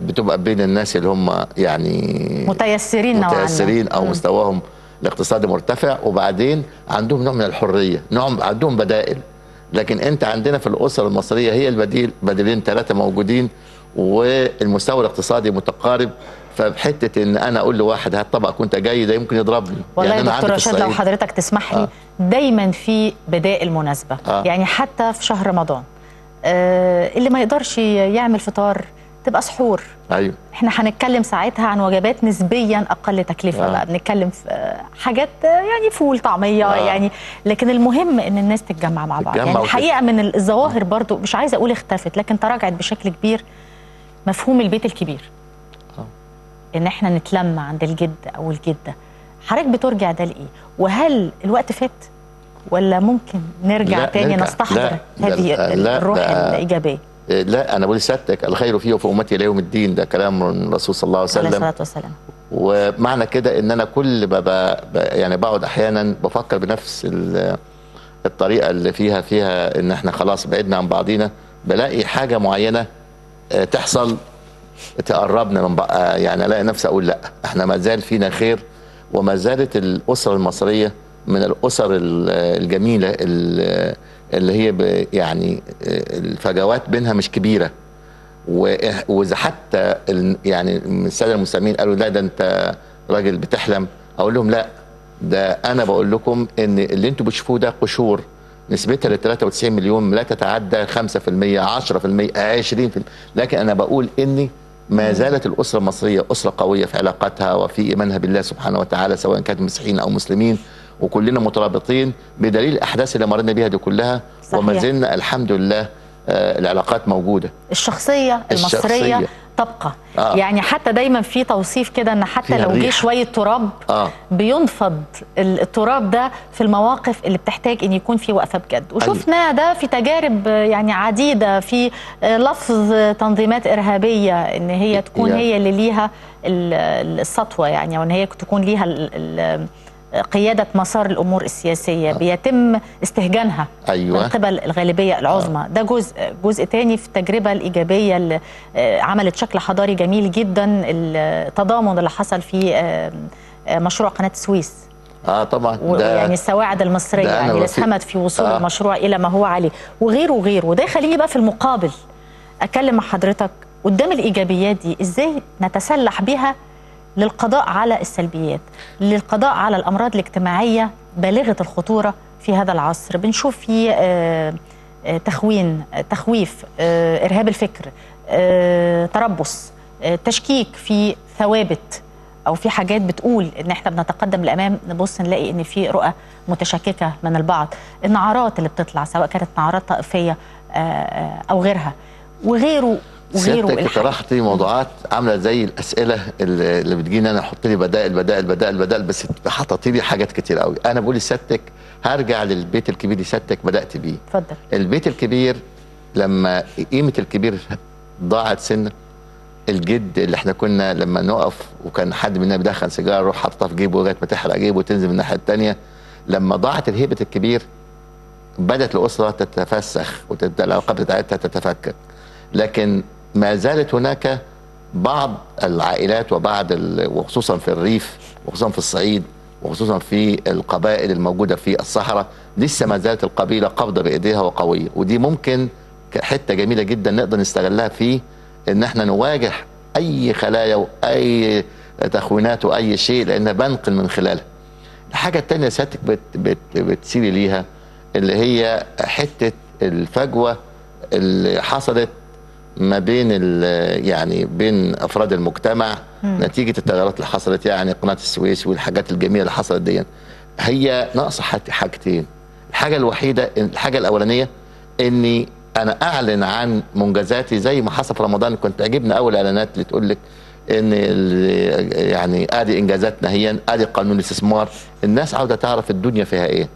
بتبقى بين الناس اللي هم يعني متيسرين نوعا. متيسرين أو مم. مستواهم الاقتصادي مرتفع وبعدين عندهم نوع من الحرية نوع عندهم بدائل لكن أنت عندنا في الاسر المصرية هي البديل بديلين ثلاثة موجودين والمستوى الاقتصادي متقارب فبحتة إن أنا أقول لواحد هات طبق وأنت جاي ده يمكن يضربني والله يعني يا دكتور رشاد لو حضرتك تسمح لي آه. دايما في بدائل مناسبة آه. يعني حتى في شهر رمضان آه اللي ما يقدرش يعمل فطار تبقى سحور. أيوه. إحنا هنتكلم ساعتها عن وجبات نسبيا أقل تكلفة. آه. بقى بنتكلم في آه، حاجات آه، يعني فول طعمية آه. يعني. لكن المهم إن الناس تتجمع مع بعض. يعني الحقيقة من الظواهر برضو مش عايزة أقول اختفت لكن تراجعت بشكل كبير مفهوم البيت الكبير. آه. إن إحنا نتلم عند الجد أو الجدة. حضرتك بترجع ده لإيه؟ وهل الوقت فات؟ ولا ممكن نرجع لا، تاني نرجع. نستحضر لا، هذه لا، الروح ده- الإيجابية؟ لا أنا بقول سيادتك الخير فيه وفي أمتي إلى يوم الدين. ده كلام من الرسول صلى الله عليه عليه وسلم. الصلاة والسلام. ومعنى كده إن أنا كل ما. يعني بقعد أحيانا بفكر بنفس ال... الطريقة اللي فيها فيها إن إحنا خلاص بعدنا عن بعضينا. بلاقي حاجة معينة آه، تحصل تقربنا من بقى. يعني ألاقي نفسي أقول لأ إحنا ما زال فينا خير. وما زالت الأسرة المصرية من الأسر ال- الجميلة ال- اللي هي يعني آه، الفجوات بينها مش كبيرة. و- وإذا حتى يعني السادة المستمعين قالوا لا ده أنت راجل بتحلم أقول لهم لا ده أنا بقول لكم إن اللي أنتوا بتشوفوه ده قشور. نسبتها ل 93 مليون لا تتعدى 5% 10% 20% لكن أنا بقول اني ما زالت الأسرة المصرية أسرة قوية في علاقاتها وفي إيمانها بالله سبحانه وتعالى سواء كانت مسيحيين أو مسلمين. وكلنا مترابطين بدليل الأحداث اللي مرينا بيها دي كلها صحيح. وما زلنا الحمد لله آه، العلاقات موجودة الشخصية المصرية الشخصية. تبقى آه. يعني حتى دايما في توصيف كده إن حتى لو جه. شوية تراب آه بينفض ال- التراب ده في المواقف اللي بتحتاج إن يكون في وقفة بجد وشفنا ده في تجارب آه، يعني عديدة في آه، لفظ آه، تنظيمات إرهابية إن هي تكون يا. هي اللي ليها ال- السطوة يعني أو ان هي تكون ليها ال- ال- قيادة مسار الأمور السياسية بيتم استهجانها أيوة. من قبل الغالبية العظمى. ده جزء جزء تاني في التجربة الإيجابية اللي آه، عملت شكل حضاري جميل جدا التضامن اللي حصل في آه، آه، مشروع قناة السويس آه طبعا. ويعني السواعد المصرية ده يعني اللي اسهمت في وصول آه. آه. المشروع إلى ما هو عليه. وغيره وغيره. وده يخليني بقى في المقابل اتكلم مع حضرتك قدام الإيجابيات دي. إزاي نتسلح بها للقضاء على السلبيات للقضاء على الأمراض الاجتماعية بالغة الخطورة في هذا العصر. بنشوف في آه، آه، تخوين تخويف آه، إرهاب الفكر تربص تشكيك في ثوابت أو في حاجات بتقول إن إحنا بنتقدم لأمام نبص نلاقي إن في رؤى متشككة من البعض. النعرات اللي بتطلع سواء كانت نعرات طائفية أو غيرها. وغيره سيادتك. طرحتي موضوعات عاملة زي الأسئلة اللي بتجيني أنا حط لي بدائل بدائل بدائل بدائل بس حطت لي حاجات كتير قوي. أنا بقول لسيادتك هرجع للبيت الكبير اللي سيادتك بدأت بيه. اتفضل. البيت الكبير لما قيمة الكبير ضاعت سنه الجد اللي إحنا كنا لما نقف وكان حد مننا بيدخن سيجارة يروح حاططها في جيبه لغاية ما تحرق جيبه وتنزل من الناحية الثانية لما ضاعت الهيبة الكبير بدأت الأسرة تتفسخ والعلاقات بتاعتها تتفكك. لكن ما زالت هناك بعض العائلات وبعض وخصوصا في الريف وخصوصا في الصعيد وخصوصا في القبائل الموجودة في الصحراء لسه ما زالت القبيلة قابضة بإيديها وقوية ودي ممكن حتة جميلة جدا نقدر نستغلها في إن إحنا نواجه أي خلايا واي تخوينات وأي شيء لأن بنقل من خلالها. الحاجة الثانية سيادتك بت بت بتسيري ليها اللي هي حتة الفجوة اللي حصلت ما بين ال- يعني بين أفراد المجتمع نتيجة التغيرات اللي حصلت يعني قناة السويس والحاجات الجميلة اللي حصلت دي هي ناقصة حاجت- حاجتين. الحاجة الوحيدة الحاجة الأولانية ان أنا أعلن عن منجزاتي زي ما حصل في رمضان. كنت عجبني أول إعلانات اللي تقول لك إن يعني آدي إنجازاتنا هي آدي قانون الاستثمار. الناس عاوزة تعرف الدنيا فيها إيه.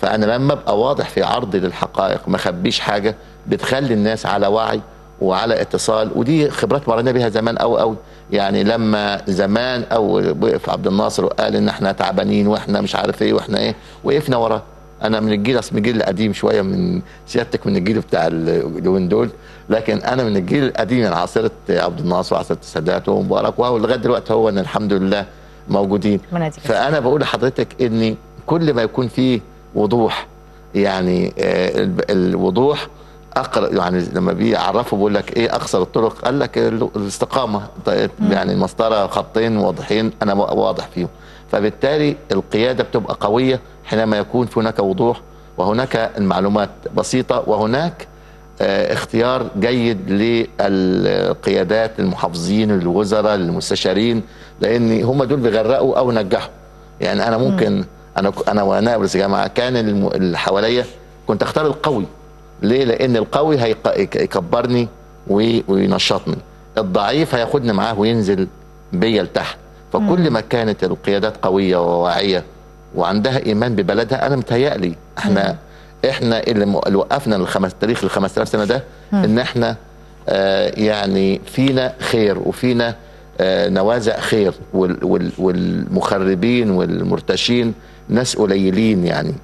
فأنا لما أبقى واضح في عرضي للحقائق ما أخبيش حاجة بتخلي الناس على وعي وعلى اتصال ودي خبرات مرينا بيها زمان قوي قوي يعني لما زمان أو وقف عبد الناصر وقال إن إحنا تعبانين وإحنا مش عارف إيه وإحنا إيه وقفنا وراه أنا من الجيل أصل من الجيل القديم شوية من سيادتك من الجيل بتاع ال- اليومين دول. لكن أنا من الجيل القديم من عاصرة عبد الناصر وعاصرة السادات ومبارك وهو لغاية دلوقتي هو إن الحمد لله موجودين. فأنا بقول لحضرتك ان كل ما يكون فيه وضوح يعني آه، ال- الوضوح اقرا يعني لما بيعرفوا بيقول لك إيه أقصر الطرق؟ قال لك ال- الاستقامة. طيب يعني المسطرة خطين واضحين أنا واضح فيهم. فبالتالي القيادة بتبقى قوية حينما يكون في هناك وضوح وهناك المعلومات بسيطة وهناك آه، اختيار جيد للقيادات المحافظين الوزراء المستشارين لأن هم دول بيغرقوا أو ينجحوا يعني أنا ممكن أنا أنا وأنا رئيس جامعه كان اللي حواليا كنت أختار القوي. ليه؟ لأن القوي هيق- يك- يكبرني وي- وينشطني. الضعيف هياخدني معاه وينزل بيا لتحت. فكل ما كانت القيادات قوية وواعية وعندها إيمان ببلدها أنا متهيألي إحنا إحنا اللي وقفنا الخمس تاريخ ال 5000 سنة ده إن إحنا آه يعني فينا خير وفينا آه نوازع خير وال وال والمخربين والمرتشين ناس قليلين يعني.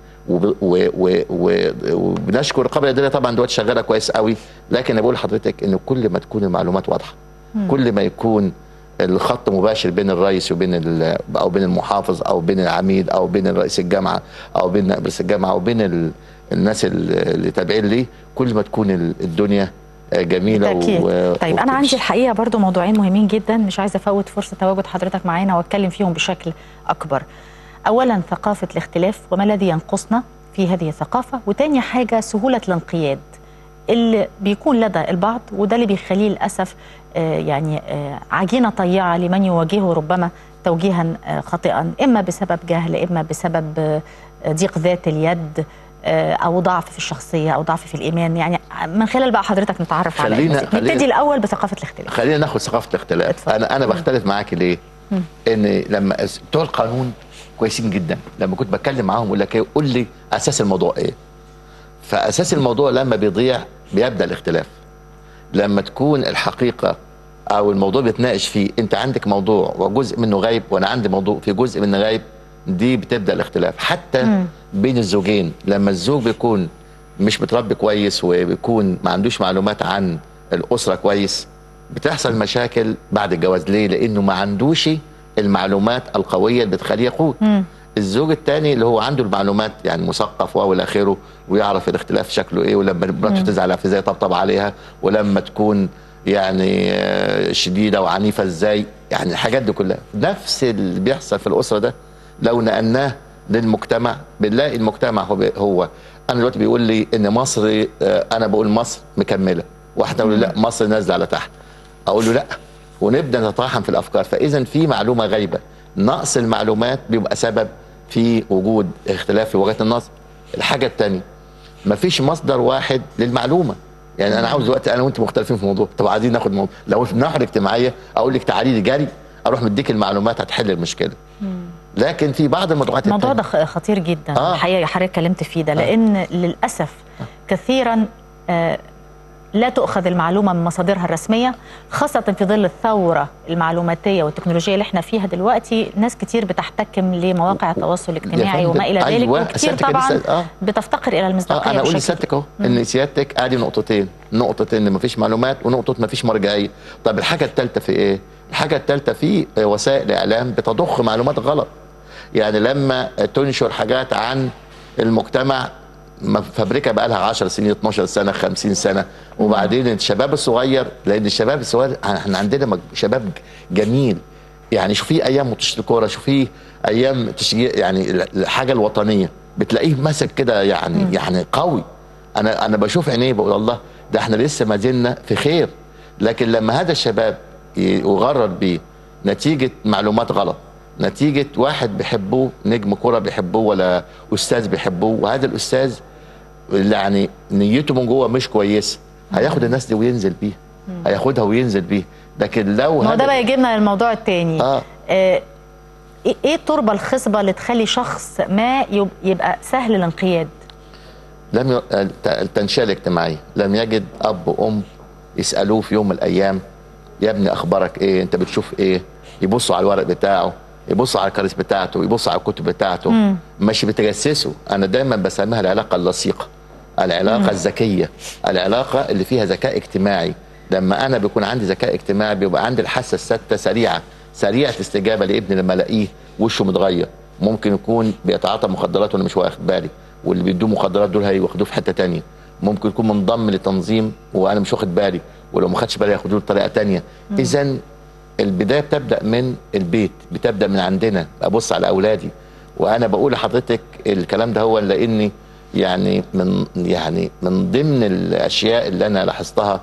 وبنشكر الرقابه الاداريه طبعا دلوقتي شغالة كويس قوي لكن أنا بقول لحضرتك إن كل ما تكون المعلومات واضحة كل ما يكون الخط مباشر بين الرئيس وبين ال- أو بين المحافظ أو بين العميد أو بين رئيس الجامعة أو بين رئيس الجامعة وبين ال- الناس ال- اللي تابعين ليه كل ما تكون ال- الدنيا جميلة بالتأكيد. و... طيب أنا وبتمشي. عندي الحقيقة برضو موضوعين مهمين جدا مش عايزة أفوت فرصة تواجد حضرتك معانا وأتكلم فيهم بشكل أكبر اولا ثقافة الاختلاف وما الذي ينقصنا في هذه الثقافة وتاني حاجة سهولة الانقياد اللي بيكون لدى البعض وده اللي بيخليه للأسف آه، يعني آه، عجينة طيعة لمن يواجهه ربما توجيها آه، خاطئا إما بسبب جهل إما بسبب ضيق ذات اليد أو ضعف في الشخصية أو ضعف في الإيمان. يعني من خلال بقى حضرتك نتعرف على خلينا- نبتدي الأول بثقافة الاختلاف. خلينا ناخد ثقافة الاختلاف. اتفضل. أنا أنا بختلف معاك ليه؟ إن لما بتوع القانون كويسين جدا. لما كنت بتكلم معاهم يقول لك إيه قول لي أساس الموضوع إيه. فأساس الموضوع لما بيضيع بيبدأ الاختلاف. لما تكون الحقيقة أو الموضوع بيتناقش فيه أنت عندك موضوع وجزء منه غايب وأنا عندي موضوع في جزء منه غايب دي بتبدأ الاختلاف. حتى مم. بين الزوجين لما الزوج بيكون مش متربي كويس وبيكون ما عندوش معلومات عن الأسرة كويس بتحصل مشاكل بعد الجواز. ليه؟ لأنه ما عندوش المعلومات القوية اللي بتخليه يقود. الزوج الثاني اللي هو عنده المعلومات يعني مثقف والى اخره ويعرف الاختلاف شكله إيه ولما مراته تزعل في إزاي يطبطب عليها ولما تكون يعني آه، شديدة وعنيفة إزاي. يعني الحاجات دي كلها. نفس اللي بيحصل في الأسرة ده لو نقلناه للمجتمع بنلاقي المجتمع هو هو. أنا دلوقتي بيقول لي إن مصر آه، أنا بقول مصر مكملة. واحدة يقول لي لأ مصر نازلة على تحت. أقول له لأ. ونبدأ نتطاحن في الأفكار. فاذا في معلومة غايبة. نقص المعلومات بيبقى سبب في وجود اختلاف في وجهات النظر. الحاجة الثانية مفيش مصدر واحد للمعلومة. يعني أنا عاوز دلوقتي أنا وأنت مختلفين في موضوع. طب عايزين ناخد موضوع. لو في الناحيه الاجتماعيه أقول لك تعالي لي جري أروح مديك المعلومات هتحل المشكلة. لكن في بعض الموضوعات الموضوع ده خطير جدا. آه. الحقيقة حضرتك اتكلمت فيه ده. لأن للأسف كثيرا آه، لا تؤخذ المعلومة من مصادرها الرسمية خاصة في ظل الثورة المعلوماتية والتكنولوجية اللي إحنا فيها دلوقتي. ناس كتير بتحتكم لمواقع التواصل الاجتماعي وما إلى ذلك أيوة، وكتير طبعا آه. بتفتقر إلى المصداقية أنا أقول لسيادتك أهو إن سيادتك ادي نقطتين نقطه إن مفيش معلومات ونقطة مفيش مرجعية. طب الحاجة الثالثه في إيه؟ الحاجة الثالثه في وسائل إعلام بتضخ معلومات غلط. يعني لما تنشر حاجات عن المجتمع فابريكا بقى لها 10 سنين 12 سنة 50 سنة. وبعدين الشباب الصغير لأن الشباب الصغير إحنا عندنا شباب جميل. يعني شوفيه أيام ماتشات الكوره شوفيه أيام تشجيع يعني الحاجة الوطنية. بتلاقيه ماسك كده يعني يعني قوي. أنا أنا بشوف عينيه بقول الله ده إحنا لسه ما زلنا في خير. لكن لما هذا الشباب يغرر بيه نتيجه معلومات غلط نتيجة واحد بيحبوه نجم كورة بيحبوه ولا أستاذ بيحبوه وهذا الأستاذ يعني نيته من جوه مش كويسة. هياخد الناس دي وينزل بيها هياخدها وينزل بيها لكن لو ما ده بقى يجيبنا للموضوع التاني. آه. آه، إيه إيه التربة الخصبة اللي تخلي شخص ما يب- يبقى سهل الانقياد؟ لم ي... الت- التنشئة الاجتماعية. لم يجد أب وأم يسألوه في يوم من الأيام يا ابني أخبارك إيه؟ أنت بتشوف إيه؟ يبصوا على الورق بتاعه يبصوا على الكراسي بتاعته يبصوا على الكتب بتاعته. مم. مش بتجسسه. أنا دايما بسميها العلاقة اللصيقة. العلاقة الذكية العلاقة اللي فيها ذكاء اجتماعي. لما أنا بيكون عندي ذكاء اجتماعي بيبقى عندي الحاسة السادسة سريعة سريعة استجابة لابني لما ألاقيه وشه متغير. ممكن يكون بيتعاطى مخدرات وأنا مش واخد بالي واللي بيدوه مخدرات دول هياخدوه في حتة تانية. ممكن يكون منضم لتنظيم وأنا مش واخد بالي ولو ما خدش بالي ياخدوه بطريقة تانية. اذا البداية بتبدأ من البيت بتبدأ من عندنا. أبص على أولادي وأنا بقول لحضرتك الكلام ده هو لأني يعني من يعني من ضمن الأشياء اللي أنا لاحظتها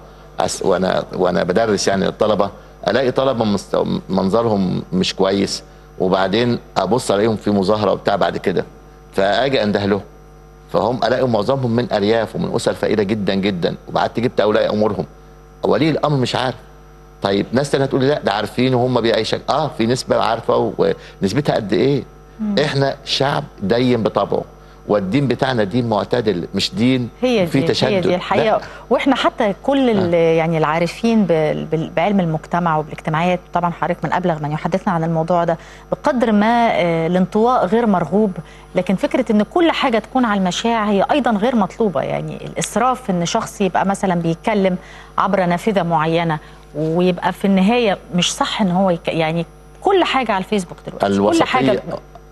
وأنا وأنا بدرس يعني للطلبة ألاقي طلبة مست- منظرهم مش كويس وبعدين أبص ألاقيهم في مظاهرة وبتاع بعد كده فأجي انده لهم فهم ألاقي معظمهم من أرياف ومن أسر فقيرة جدا جدا وبعدت جبت أولياء أمورهم. ولي الأمر مش عارف. طيب ناس تانية تقول لا ده عارفين وهم بيعيشك آه في نسبة عارفة ونسبتها قد إيه؟ إحنا شعب دين بطبعه. والدين بتاعنا دين معتدل مش دين هي دي تشدد هي دي الحقيقة لا. وإحنا حتى كل ال- يعني العارفين بعلم المجتمع وبالاجتماعيات طبعا حضرتك من أبلغ من يحدثنا عن الموضوع ده بقدر ما آه، الانطواء غير مرغوب. لكن فكرة إن كل حاجة تكون على المشاع هي أيضا غير مطلوبة. يعني الإسراف إن شخص يبقى مثلا بيتكلم عبر نافذة معينة ويبقى في النهاية مش صح إن هو. يعني كل حاجة على الفيسبوك دلوقتي كل حاجة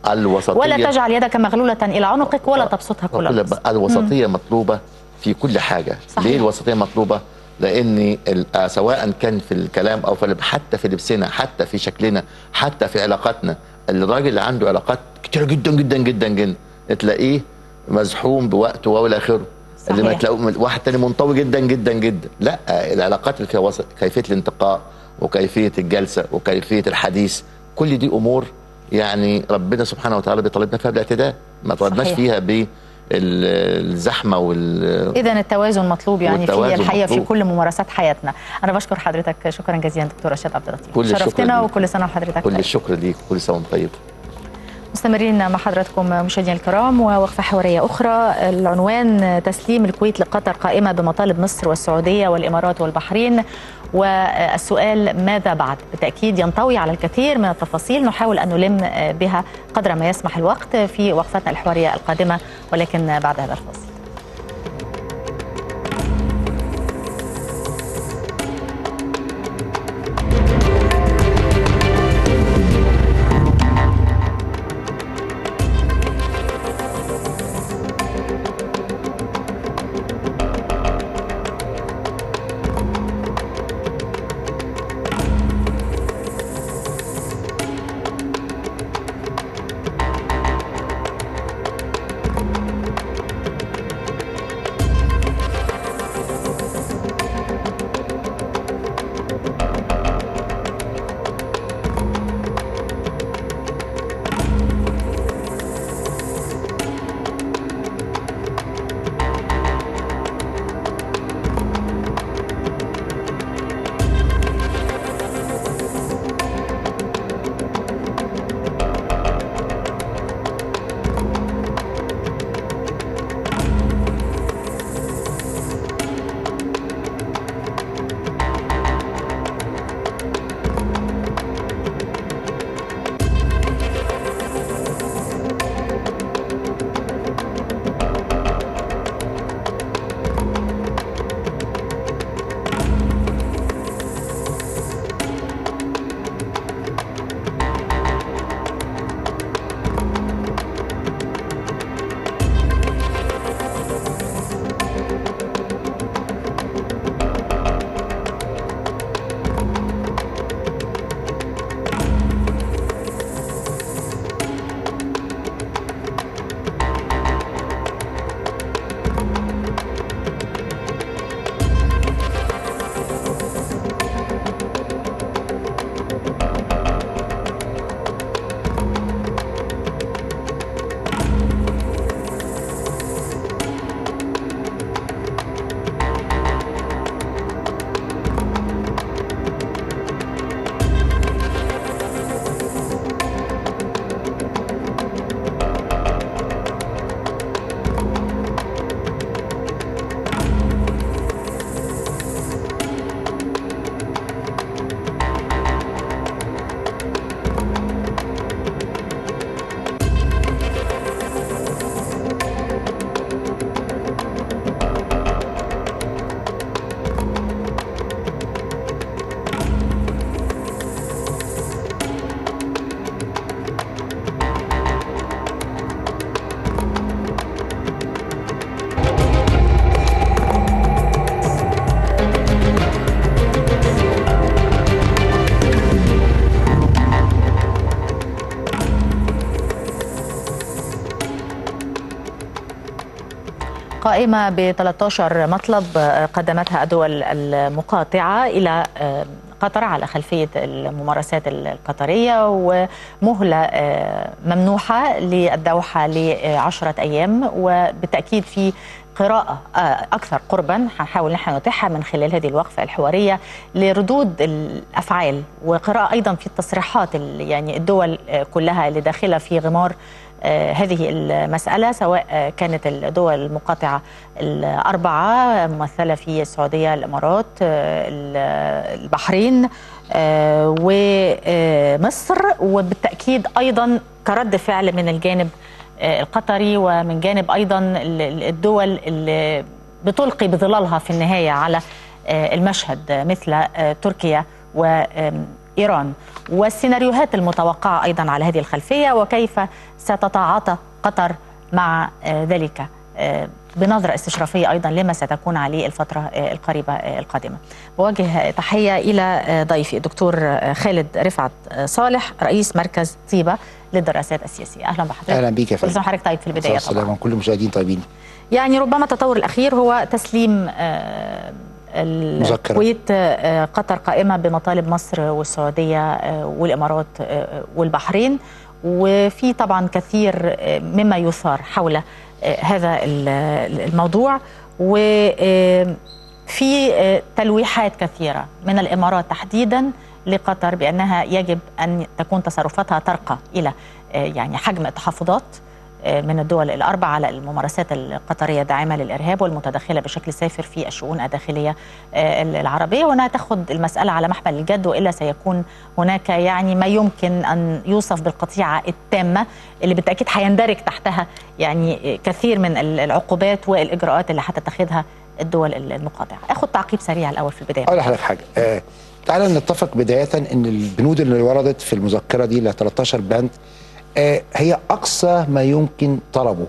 الوسطية. الوسطيه ولا تجعل يدك مغلولة إلى عنقك ولا تبسطها كل البسط الوسطية مطلوبة في كل حاجة. صحيح. ليه الوسطية مطلوبة؟ لأن ال- آه، سواء كان في الكلام أو في حتى في لبسنا حتى في شكلنا حتى في علاقاتنا الراجل اللي عنده علاقات كتير جدا جدا جدا جدا تلاقيه مزحوم بوقته والى اخره اللي ما صحيح. تلاقوه واحد تاني منطوي جدا جدا جدا. لا العلاقات اللي فيها وسط كيفية الانتقاء وكيفية الجلسة وكيفية الحديث كل دي أمور يعني ربنا سبحانه وتعالى بيطالبنا فيها بالاعتداء ما طالبناش. فيها بالزحمة وال اذا التوازن مطلوب يعني في الحقيقة في مطلوب. كل ممارسات حياتنا أنا بشكر حضرتك شكرا جزيلا دكتور رشاد عبد اللطيف كل الشكر شرفتنا. وكل سنة وحضرتك كل. الشكر ليك كل سنة وأنت طيب مستمرين مع حضراتكم مشاهدينا الكرام ووقفة حوارية أخرى العنوان تسليم الكويت لقطر قائمة بمطالب مصر والسعودية والإمارات والبحرين والسؤال ماذا بعد؟ بالتأكيد ينطوي على الكثير من التفاصيل نحاول أن نلم بها قدر ما يسمح الوقت في وقفتنا الحوارية القادمة ولكن بعد هذا الفاصل قائمة ب 13 مطلب قدمتها الدول المقاطعة إلى قطر على خلفية الممارسات القطرية ومهلة ممنوحة للدوحة لعشرة أيام وبالتأكيد في قراءة أكثر قربا هنحاول نحن نتيحها من خلال هذه الوقفة الحوارية لردود الأفعال وقراءة أيضا في التصريحات يعني الدول كلها اللي داخلة في غمار هذه المسألة سواء كانت الدول المقاطعة الأربعة ممثلة في السعودية الإمارات البحرين ومصر وبالتأكيد أيضا كرد فعل من الجانب القطري ومن جانب أيضا الدول اللي بتلقي بظلالها في النهاية على المشهد مثل تركيا وايران والسيناريوهات المتوقعة أيضا على هذه الخلفية وكيف ستتعاطى قطر مع ذلك بنظرة استشرافية أيضا لما ستكون عليه الفترة القريبة القادمة. بوجه تحية إلى ضيفي الدكتور خالد رفعت صالح رئيس مركز طيبة للدراسات السياسية. أهلا بحضرتك. أهلا بيك يا كل فندم. سنة وحضرتك طيب في البداية السلام عليكم كل المشاهدين طيبين. يعني ربما التطور الأخير هو تسليم الكويت قطر قائمة بمطالب مصر والسعودية والإمارات والبحرين. وفي طبعا كثير مما يثار حول هذا الموضوع. وفي تلويحات كثيرة من الإمارات تحديدا لقطر بأنها يجب أن تكون تصرفاتها ترقى إلى يعني حجم التحفظات. من الدول الأربع على الممارسات القطرية داعمة للإرهاب والمتدخلة بشكل سافر في الشؤون الداخلية العربية. وأنها تأخذ المسألة على محمل الجد وإلا سيكون هناك يعني ما يمكن أن يوصف بالقطيعة التامة اللي بالتأكيد هيندرج تحتها يعني كثير من العقوبات والإجراءات اللي هتتخذها الدول المقاطعة. أخذ تعقيب سريع الأول في البداية. أقول لحضرتك حاجة. آه تعالى نتفق بداية أن البنود اللي وردت في المذكرة دي ل 13 بند آه هي أقصى ما يمكن طلبه.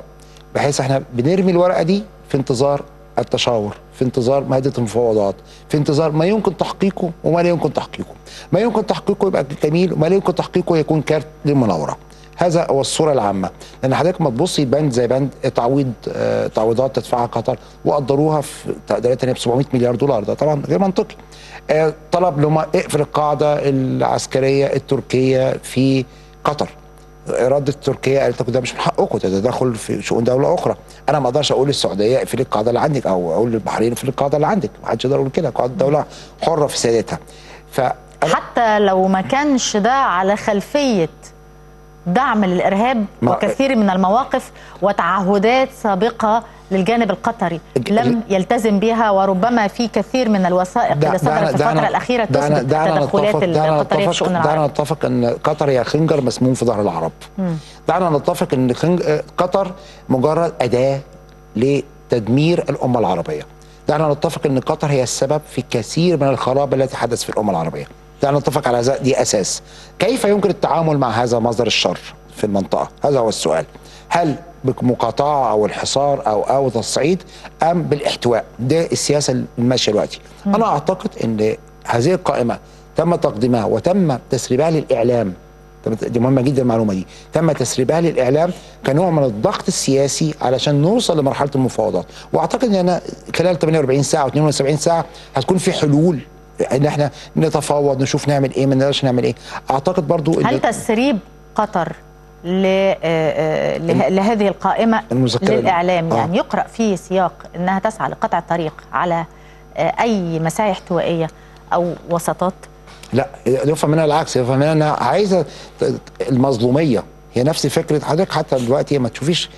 بحيث إحنا بنرمي الورقة دي في انتظار التشاور في انتظار مادة المفاوضات في انتظار ما يمكن تحقيقه وما لا يمكن تحقيقه. ما يمكن تحقيقه يبقى جميل وما لا يمكن تحقيقه يكون كارت للمناورة. هذا هو الصورة العامة. لأن حضرتك ما تبصي بند زي بند تعويض آه تعويضات تدفعها قطر وقدروها في تقديرات ب 700 مليار دولار. ده طبعا غير منطقي. آه طلب لما اقفل القاعدة العسكرية التركية في قطر. إرادة تركيا قالت لكم ده مش من حقكم ده تدخل في شؤون دولة أخرى. أنا ما أقدرش أقول للسعوديه اقفلي القاعده اللي عندك أو أقول للبحرين اقفلي القاعده اللي عندك ما حدش يقدر يقول كده. قاعدة دولة حرة في سيادتها ف حتى لو ما كانش ده على خلفية دعم للإرهاب وكثير من المواقف وتعهدات سابقة للجانب القطري لم يلتزم بها وربما في كثير من الوثائق اللي صدرت في الفترة الأخيرة تثبت التدخلات القطرية في شؤون العرب. دعنا نتفق إن قطر هي خنجر مسموم في ظهر العرب. دعنا نتفق إن خنج... قطر مجرد أداة لتدمير الأمة العربية. دعنا نتفق إن قطر هي السبب في كثير من الخراب التي حدث في الأمة العربية. دعنا نتفق على هذا دي أساس. كيف يمكن التعامل مع هذا مصدر الشر في المنطقة؟ هذا هو السؤال. هل بمقاطعه أو الحصار أو أو تصعيد أم بالإحتواء. ده السياسة الماشية دلوقتي. أنا أعتقد إن هذه القائمة تم تقديمها وتم تسريبها للإعلام. دي مهمة جدا المعلومة دي. تم تسريبها للإعلام كنوع من الضغط السياسي علشان نوصل لمرحلة المفاوضات. وأعتقد إن أنا خلال 48 ساعة و72 ساعة هتكون في حلول. إن إحنا نتفاوض نشوف نعمل إيه ما نقدرش نعمل إيه. أعتقد برضو هل تسريب قطر لهذه القائمة للإعلام. آه. يعني يقرأ في سياق أنها تسعى لقطع الطريق على أي مساعي احتوائية أو وسطات. لا يفهم منها العكس يفهم منها إنها عايزة المظلومية. هي نفس فكرة حضرتك حتى دلوقتي ما تشوفيش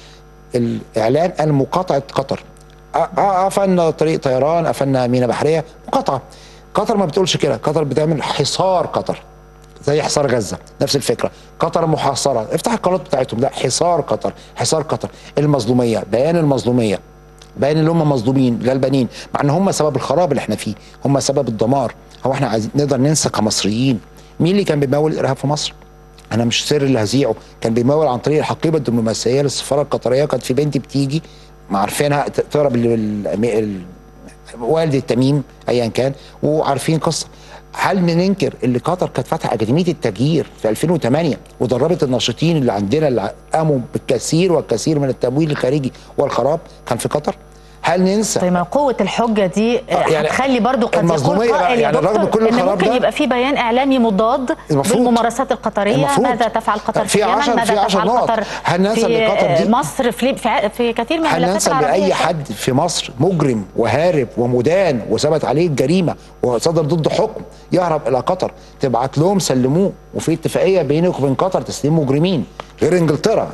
الإعلان قال مقاطعة قطر. قفلنا طريق طيران قفلنا ميناء بحرية مقاطعة. قطر ما بتقولش كده. قطر بتعمل حصار قطر. زي حصار غزة نفس الفكرة. قطر محاصرة. افتح القناة بتاعتهم. ده حصار قطر. حصار قطر. المظلومية. بيان المظلومية. بيان اللي هم مظلومين غلبانين. مع إن هم سبب الخراب اللي إحنا فيه. هم سبب الدمار. هو إحنا عايزين نقدر ننسى كمصريين. مين اللي كان بيمول الإرهاب في مصر؟ أنا مش سر اللي هذيعه. كان بيمول عن طريق الحقيبة الدبلوماسية للسفارة القطرية. كانت في بنتي بتيجي. ما عارفينها. تقرا والد التميم ايا كان. وعارفين قصة. هل ننكر اللي قطر كانت فاتحة أكاديمية التغيير في 2008 ودربت الناشطين اللي عندنا اللي قاموا بالكثير والكثير من التمويل الخارجي والخراب كان في قطر؟ هل ننسى؟ طيب ما قوة الحجة دي آه، يعني هتخلي برضو قد يقول بقى، قائل يعني رغم كل إن الخراب ممكن ده- يبقى في بيان إعلامي مضاد المفروض. بالممارسات القطرية المفروض. ماذا تفعل قطر في, في اليمن ماذا في عشر تفعل. قطر هل ننسى في قطر دي- مصر في, في, في كثير من هل الملفات ننسى إن أي حد في مصر مجرم وهارب ومدان وثبت عليه الجريمه وصدر ضده حكم يهرب إلى قطر؟ تبعت لهم سلموه. وفي اتفاقية بينك وبين قطر تسليم مجرمين. غير انجلترا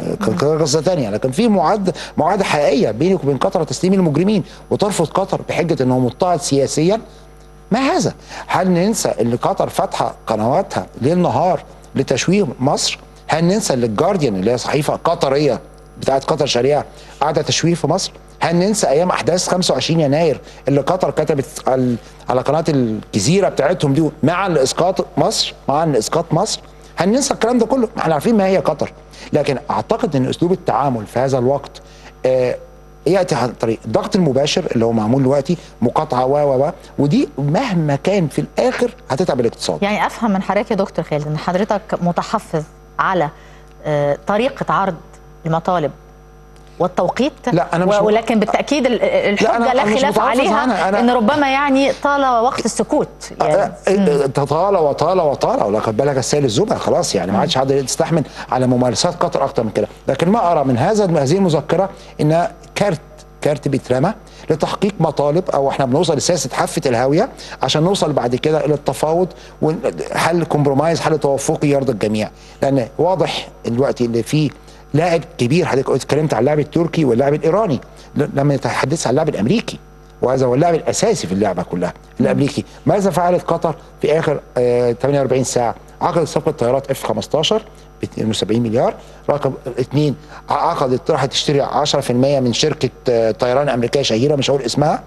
قصة ثانية لكن في معاهده معاهده حقيقية بينك وبين قطر تسليم المجرمين وترفض قطر بحجة إنه مضطهد سياسيا ما هذا؟ هل ننسى إن قطر فاتحه قنواتها ليل نهار لتشويه مصر؟ هل ننسى إن الجارديان اللي هي صحيفة قطرية بتاعت قطر شريعة قاعدة تشويه في مصر؟ هل ننسى أيام أحداث 25 يناير اللي قطر كتبت على على قناة الجزيرة بتاعتهم دي معا لاسقاط مصر معا لاسقاط مصر؟ هل ننسى الكلام ده كله؟ إحنا عارفين ما هي قطر لكن أعتقد إن أسلوب التعامل في هذا الوقت آه يأتي عن طريق الضغط المباشر اللي هو معمول دلوقتي مقاطعة و و و ودي مهما كان في الآخر هتتعب الاقتصاد يعني أفهم من حضرتك يا دكتور خالد إن حضرتك متحفظ على آه، طريقة عرض المطالب والتوقيت؟ لا، أنا مش ولكن بالتأكيد ال- الحجه أنا- لا, أنا مش خلاف عليها عنها، أنا- إن ربما يعني طال وقت السكوت يعني. يعني طال وطال وطال ولقد بلغ السيل الزبى. خلاص يعني ما عادش حد يستحمل على ممارسات قطر أكتر من كده. لكن ما أرى من هذا هذه المذكرة انها كارت كارت بيترمى لتحقيق مطالب أو إحنا بنوصل لسياسة حافة الهاوية عشان نوصل بعد كده إلى التفاوض وحل compromise حل توافقي يرضي الجميع. لأن واضح دلوقتي إن في لاعب كبير. حضرتك اتكلمت عن اللاعب التركي واللاعب الإيراني. لما نتحدث عن اللاعب الأمريكي. وهذا هو اللاعب الأساسي في اللعبة كلها الأمريكي. ماذا فعلت قطر في آخر آه 48 ساعة؟ عقدت صفقة طيارات اف 15 ب 72 مليار. رقم اثنين عقدت راح تشتري 10% من شركة آه طيران أمريكية شهيرة مش هقول اسمها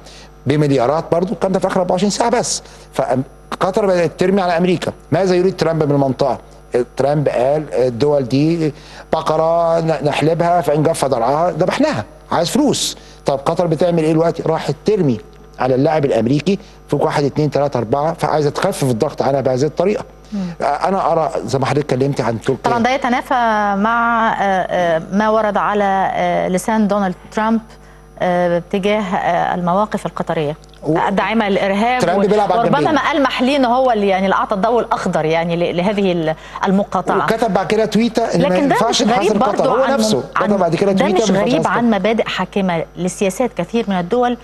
بمليارات برضو الكلام ده في آخر 24 ساعة بس. فقطر بدأت ترمي على أمريكا. ماذا يريد ترامب من المنطقة ترامب قال الدول دي بقرة نحلبها فان جف ضرعها ذبحناها. عايز فلوس. طب قطر بتعمل إيه دلوقتي؟ راحت ترمي على اللاعب الأمريكي في واحد اثنين ثلاثة أربعة فعايزة تخفف الضغط عنها بهذه الطريقة. أنا أرى زي ما حضرتك كلمتي عن تركيا. طبعا ده يتنافى مع آه، آه، ما ورد على آه، لسان دونالد ترامب تجاه المواقف القطرية. الداعمه للإرهاب ترامب بيلعب على وربما. ما ألمح ليه ان هو اللي يعني اللي اعطى الضوء الأخضر يعني لهذه ال- المقاطعة. وكتب بعد كده تويته إن ما لكن ده ينفعش مش غريب نحاسب قطر هو نفسه. كتب بعد كده ده تويته مش ما ينفعش غريب عن مبادئ حاكمة لسياسات كثير من الدول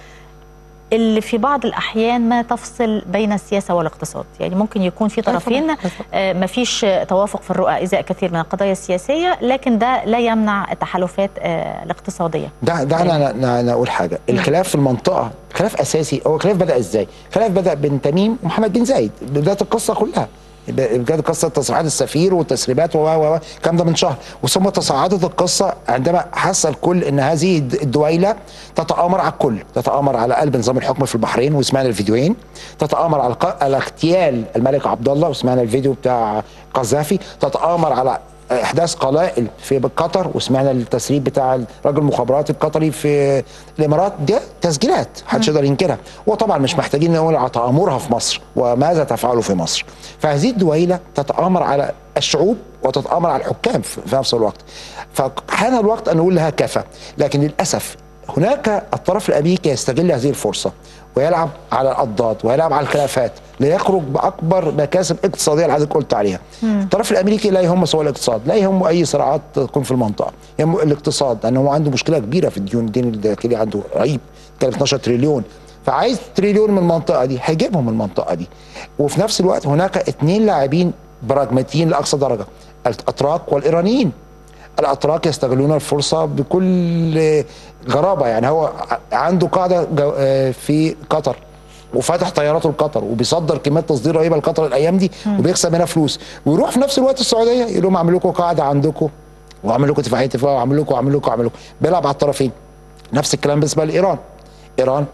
اللي في بعض الأحيان ما تفصل بين السياسة والاقتصاد. يعني ممكن يكون في طرفين آه، ما فيش توافق في الرؤى إزاء كثير من القضايا السياسية لكن ده لا يمنع التحالفات آه، الاقتصادية. ده دعنا نقول حاجة. الخلاف في المنطقة خلاف أساسي هو خلاف بدأ إزاي؟ خلاف بدأ بين تميم ومحمد بن زايد. بدايه القصة كلها. بدايه قصة تصريحات السفير والتسريبات و الكلام ده من شهر. وثم تصاعدت القصة عندما حس الكل إن هذه الد- الدويلة تتآمر على الكل. تتآمر على قلب نظام الحكم في البحرين وسمعنا الفيديوهين تتآمر على على اغتيال الملك عبد الله وسمعنا الفيديو بتاع قذافي. تتآمر على إحداث قلائل في قطر وسمعنا التسريب بتاع رجل المخابرات القطري في الإمارات. ده تسجيلات محدش يقدر ينكرها. وطبعا مش محتاجين نقول على تامرها في مصر وماذا تفعله في مصر. فهذه الدويلة تتآمر على الشعوب وتتآمر على الحكام في في نفس الوقت. فحان الوقت أن نقول لها كفى. لكن للأسف هناك الطرف الأمريكي يستغل هذه الفرصة ويلعب على الأضداد ويلعب على الخلافات. ليخرج بأكبر مكاسب اقتصادية اللي حضرتك قلت عليها. الطرف الأمريكي لا يهمه سوى الاقتصاد، لا يهمه أي صراعات تكون في المنطقة، يهمه الاقتصاد لأن هو عنده مشكلة كبيرة في الديون، الدين الداخلي عنده رهيب كان 12 تريليون فعايز تريليون من المنطقة دي هيجيبهم من المنطقة دي. وفي نفس الوقت هناك اثنين لاعبين براجماتيين لأقصى درجة الأتراك والإيرانيين. الأتراك يستغلون الفرصة بكل غرابة يعني هو عنده قاعدة آه، في قطر وفاتح طياراته لقطر وبيصدر كميات تصدير رهيبة لقطر الأيام دي وبيكسب منها فلوس. ويروح في نفس الوقت السعودية يقول لهم أعمل لكم قاعدة عندكم وأعمل لكم اتفاقيه اتفاق وأعمل لكم وأعمل لكم وأعمل لكم. بيلعب على الطرفين. نفس الكلام بالنسبة لإيران. إيران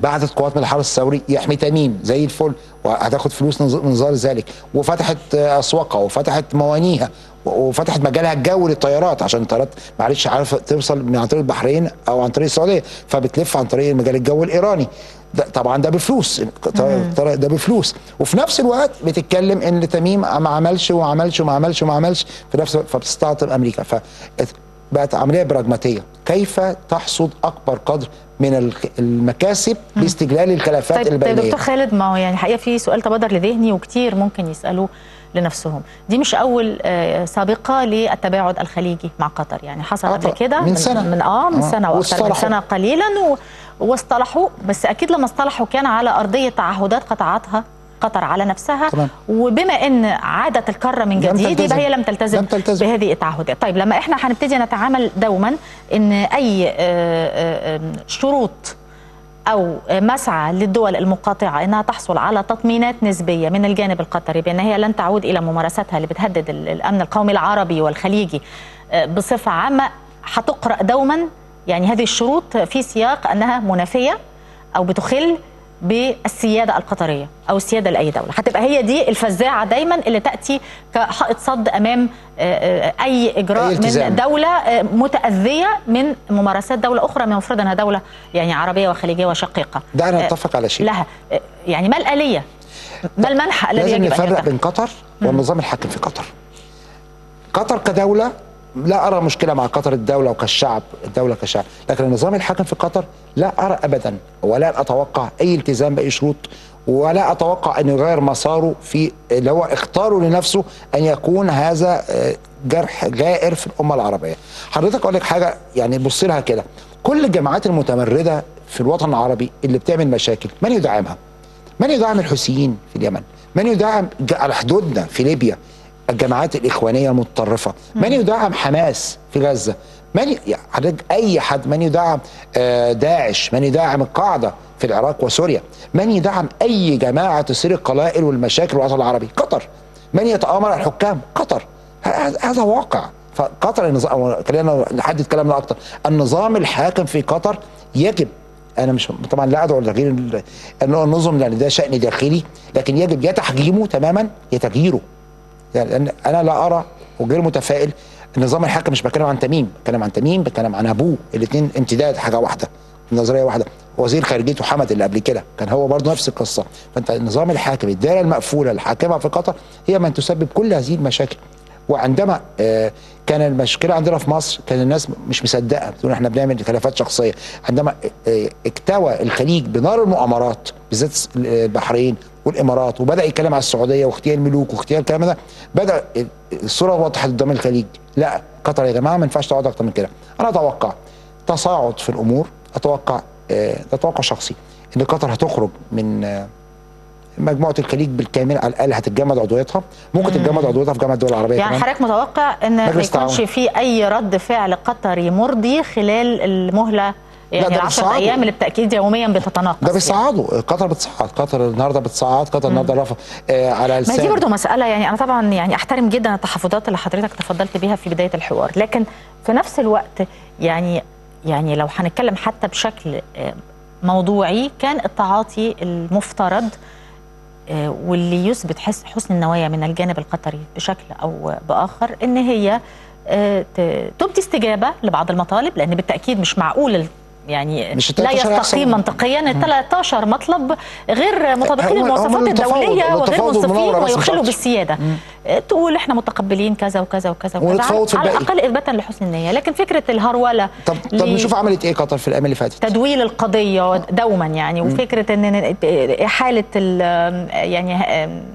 بعتت قوات من الحرس الثوري يحمي تميم. زي الفل. وهتاخد فلوس من ظهر ذلك. وفتحت أسواقها وفتحت موانيها وفتحت مجالها الجوي للطيارات عشان الطيارات معلش عارفه توصل من عن طريق البحرين أو عن طريق السعودية. فبتلف عن طريق المجال الجوي الإيراني. ده طبعا ده بفلوس. طيب ده بفلوس. وفي نفس الوقت بتتكلم إن تميم ما عملش وما عملش وما عملش وما عملش. في نفس فبتستعطب أمريكا. ف بقت عملية براجماتيه كيف تحصد أكبر قدر من المكاسب باستجلال الخلافات طيب, طيب البينيه دكتور خالد ما هو يعني حقيقة في سؤال تبادر لذهني وكتير ممكن يسألوه لنفسهم. دي مش أول آه، سابقة للتباعد الخليجي مع قطر. يعني حصل آه، قبل كده من سنة. من آه من آه، سنة وأكثر من. سنة قليلا و... واصطلحوا بس أكيد لما اصطلحوا كان على أرضية تعهدات قطعتها قطر على نفسها تمام. وبما إن عادت الكرة من جديد. يبقى هي لم تلتزم, لم تلتزم. بهذه التعهدات طيب لما إحنا هنبتدي نتعامل دوما إن أي آه، آه، شروط أو مسعى للدول المقاطعة إنها تحصل على تطمينات نسبية من الجانب القطري بأن هي لن تعود إلى ممارساتها اللي بتهدد ال- الأمن القومي العربي والخليجي آه، بصفة عامة هتقرأ دوما يعني هذه الشروط في سياق أنها منافية أو بتخل بالسيادة القطرية أو السيادة لأي دولة. هتبقى هي دي الفزاعة دايما اللي تأتي كحائط صد أمام آه، آه، أي إجراء أي التزام. من دولة آه، متأذية من ممارسات دولة أخرى من المفروض أنها دولة يعني عربية وخليجية وشقيقة. دعنا نتفق على شيء. لها. يعني ما الآلية؟ ما المنحى الذي يجب أن نفرق بين قطر والنظام الحاكم في قطر. قطر كدولة لا أرى مشكلة مع قطر الدولة وكالشعب الدولة كشعب. لكن النظام الحاكم في قطر لا أرى أبدا ولا أتوقع أي التزام بأي شروط ولا أتوقع أن يغير مساره في اللي هو اختاره لنفسه أن يكون هذا آه، جرح غائر في الأمة العربية. حضرتك أقول لك حاجة يعني بص لها كده. كل الجماعات المتمردة في الوطن العربي اللي بتعمل مشاكل من يدعمها؟ من يدعم الحوثيين في اليمن؟ من يدعم على حدودنا في ليبيا؟ الجماعات الإخوانية المتطرفة. من يدعم حماس في غزة؟ من ي... يعني حضرتك أي حد من يدعم آه، داعش؟ من يدعم القاعدة في العراق وسوريا؟ من يدعم أي جماعة تثير القلائل والمشاكل في الوطن العربي؟ قطر. من يتآمر على الحكام؟ قطر. هذا واقع. فقطر النظام خلينا نحدد كلامنا أكتر. النظام الحاكم في قطر يجب أنا مش طبعا لا أدعو لتغيير ال- النظم لأن ده شأن داخلي لكن يجب يا تحجيمه تماما يا تغييره يعني لأن أنا لا أرى وغير متفائل النظام الحاكم مش بتكلم عن تميم بتكلم عن تميم بتكلم عن أبوه الاثنين امتداد حاجة واحدة نظرية واحدة. وزير خارجيته حمد اللي قبل كده كان هو برضه نفس القصة. فأنت النظام الحاكم الدائرة المقفولة الحاكمة في قطر هي من تسبب كل هذه المشاكل. وعندما آه، كان المشكلة عندنا في مصر كان الناس مش مصدقة. بتقول إحنا بنعمل خلافات شخصية. عندما آه، اكتوى الخليج بنار المؤامرات بالذات البحرين والإمارات وبدأ يتكلم على السعودية واغتيال الملوك واغتيال الكلام ده. بدأ الصورة وضحت قدام الخليج. لا قطر يا جماعة ما ينفعش تقعد أكتر من كده. أنا أتوقع تصاعد في الأمور. أتوقع آه، ده توقع شخصي إن قطر هتخرج من آه، مجموعة الخليج بالكامل على الأقل هتتجمد عضويتها. ممكن تتجمد عضويتها في جامعة الدول العربية يعني. حضرتك متوقع إن ما يكونش. في أي رد فعل قطري مرضي خلال المهلة يعني ده العشر بالصعب. أيام اللي بالتاكيد يوميا بتتناقص ده يعني. بيصعدوا قطر بتصعد قطر النهارده بتصعد قطر النهارده رفع آه على ما لسان دي برضه مسألة يعني أنا طبعا يعني أحترم جدا التحفظات اللي حضرتك تفضلت بيها في بداية الحوار. لكن في نفس الوقت يعني يعني لو هنتكلم حتى بشكل آه، موضوعي كان التعاطي المفترض آه، واللي يثبت حس حسن النوايا من الجانب القطري بشكل أو بآخر إن هي آه، تبدي استجابة لبعض المطالب لأن بالتأكيد مش معقول يعني مش لا 13 يستقيم. منطقيا ال 13 مطلب غير مطابقين للمواصفات الدولية وغير منصفين ويخلوا. بالسيادة آه، تقول إحنا متقبلين كذا وكذا وكذا وكذا على. الأقل اثباتا لحسن النية لكن فكرة الهروله طب طب نشوف عملت إيه قطر في الأيام اللي فاتت تدويل القضية دوما يعني وفكرة ان إحالة ال- يعني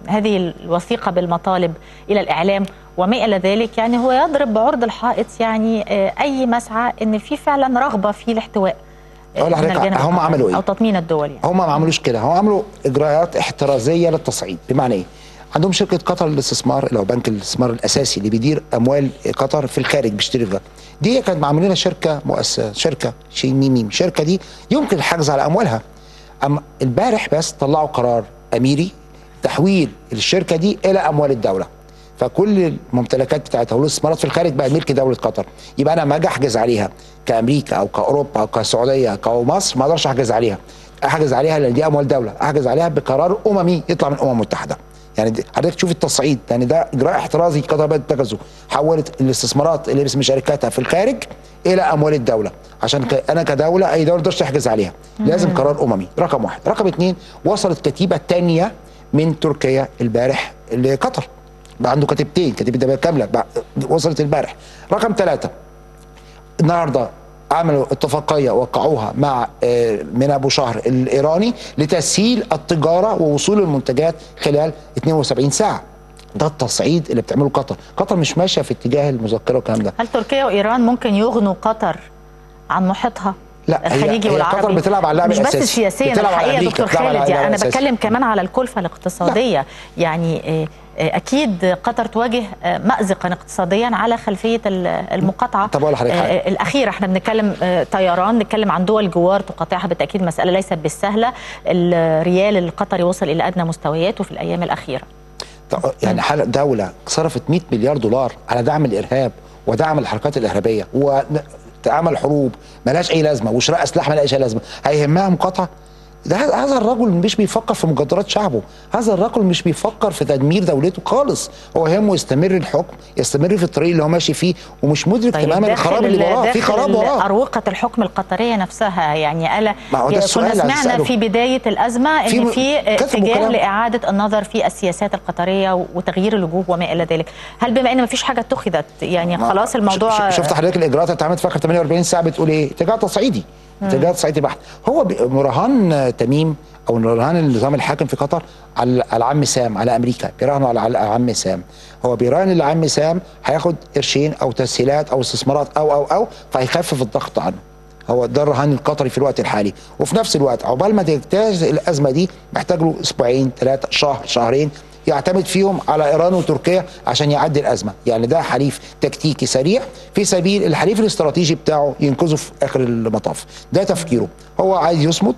هذه الوثيقة بالمطالب إلى الإعلام وما إلى ذلك يعني هو يضرب بعرض الحائط يعني آه، أي مسعى إن في فعلا رغبة في الاحتواء آه، أقول من لحضرتك هم عملوا إيه؟ أو تطمين الدول يعني. هم ما عملوش كده هم عملوا إجراءات احترازية للتصعيد. بمعنى إيه؟ عندهم شركة قطر للاستثمار اللي هو بنك الاستثمار الأساسي اللي بيدير أموال قطر في الخارج بيشتري فيها دي كانت معمولين شركة مؤسسة شركة شيء ميم ميم الشركة دي يمكن الحجز على أموالها. اما البارح بس طلعوا قرار أميري تحويل الشركة دي إلى أموال الدولة. فكل الممتلكات بتاعتها والاستثمارات في الخارج بقى ملك دولة قطر. يبقى أنا لما أجي أحجز عليها كأمريكا أو كأوروبا أو كسعودية أو مصر ما أقدرش أحجز عليها. أحجز عليها لأن دي أموال دولة. أحجز عليها بقرار أممي يطلع من الأمم المتحدة. يعني حضرتك تشوف التصعيد. يعني ده إجراء احترازي قطر بدات تتخذه حولت الاستثمارات اللي باسم شركاتها في الخارج إلى أموال الدولة. عشان. أنا كدولة أي دولة ما تقدرش تحجز عليها. لازم قرار أممي. رقم واحد. رقم اثنين وصلت كتيبة تانية من تركيا البارح لقطر. بقى عنده كتيبتين كتيبة كاملة وصلت البارح. رقم ثلاثة النهارده عملوا اتفاقية وقعوها مع آه، من أبو شهر الإيراني لتسهيل التجارة ووصول المنتجات خلال 72 ساعة. ده التصعيد اللي بتعمله قطر. قطر مش ماشية في اتجاه المذكرة والكلام ده. هل تركيا وإيران ممكن يغنوا قطر عن محيطها؟ لا الخليجي والعربي. قطر بتلعب على اللعب مش بس. سياسيا الحقيقة دكتور خالد يعني. أنا. بتكلم كمان على الكلفة الاقتصادية. يعني آه، آه، أكيد قطر تواجه آه، مازقا اقتصاديا على خلفية ال- المقاطعة. طب أقول لحضرتك حاجة. آه، الاخيره إحنا بنتكلم طيران نتكلم عن دول جوار تقاطعها بالتأكيد مسألة ليست بالسهلة. الريال القطري وصل إلى أدنى مستوياته في الأيام الأخيرة. طب يعني دولة صرفت 100 مليار دولار على دعم الإرهاب ودعم الحركات الإرهابية وعمل حروب ملهاش أي لازمة وشراء أسلحة ملهاش أي لازمة. هيهمها مقاطعة؟ ده هذا الرجل مش بيفكر في مجدرات شعبه هذا الرجل مش بيفكر في تدمير دولته خالص هو يهمه يستمر الحكم يستمر في الطريق اللي هو ماشي فيه ومش مدرك تماما داخل الخراب اللي ال- وراه في خراب وراه أروقة الحكم القطرية نفسها يعني ألا ما هو ده كنا سمعنا. في بداية الأزمة في إن م- في كتبوا اتجاه كلام. لإعادة النظر في السياسات القطرية وتغيير الوجوه وما إلى ذلك هل بما أن ما فيش حاجة اتخذت يعني خلاص الموضوع شفت حضرتك الإجراءات اللي اتعملت في اخر 48 ساعة بتقول إيه؟ اتجاه تصعيدي اتجاه تصعيدي بحت هو آه، تميم أو رهان النظام الحاكم في قطر على على عم سام على أمريكا بيراهنوا على على عم سام. هو بيراهن ان عم سام هياخد قرشين أو تسهيلات أو استثمارات أو أو أو فهيخفف الضغط عنه. هو ده الرهان القطري في الوقت الحالي. وفي نفس الوقت عقبال ما تجتاز الأزمة دي محتاج له أسبوعين ثلاثة شهر شهرين يعتمد فيهم على إيران وتركيا عشان يعدي الأزمة. يعني ده حليف تكتيكي سريع في سبيل الحليف الاستراتيجي بتاعه ينقذه في آخر المطاف. ده تفكيره. هو عايز يصمت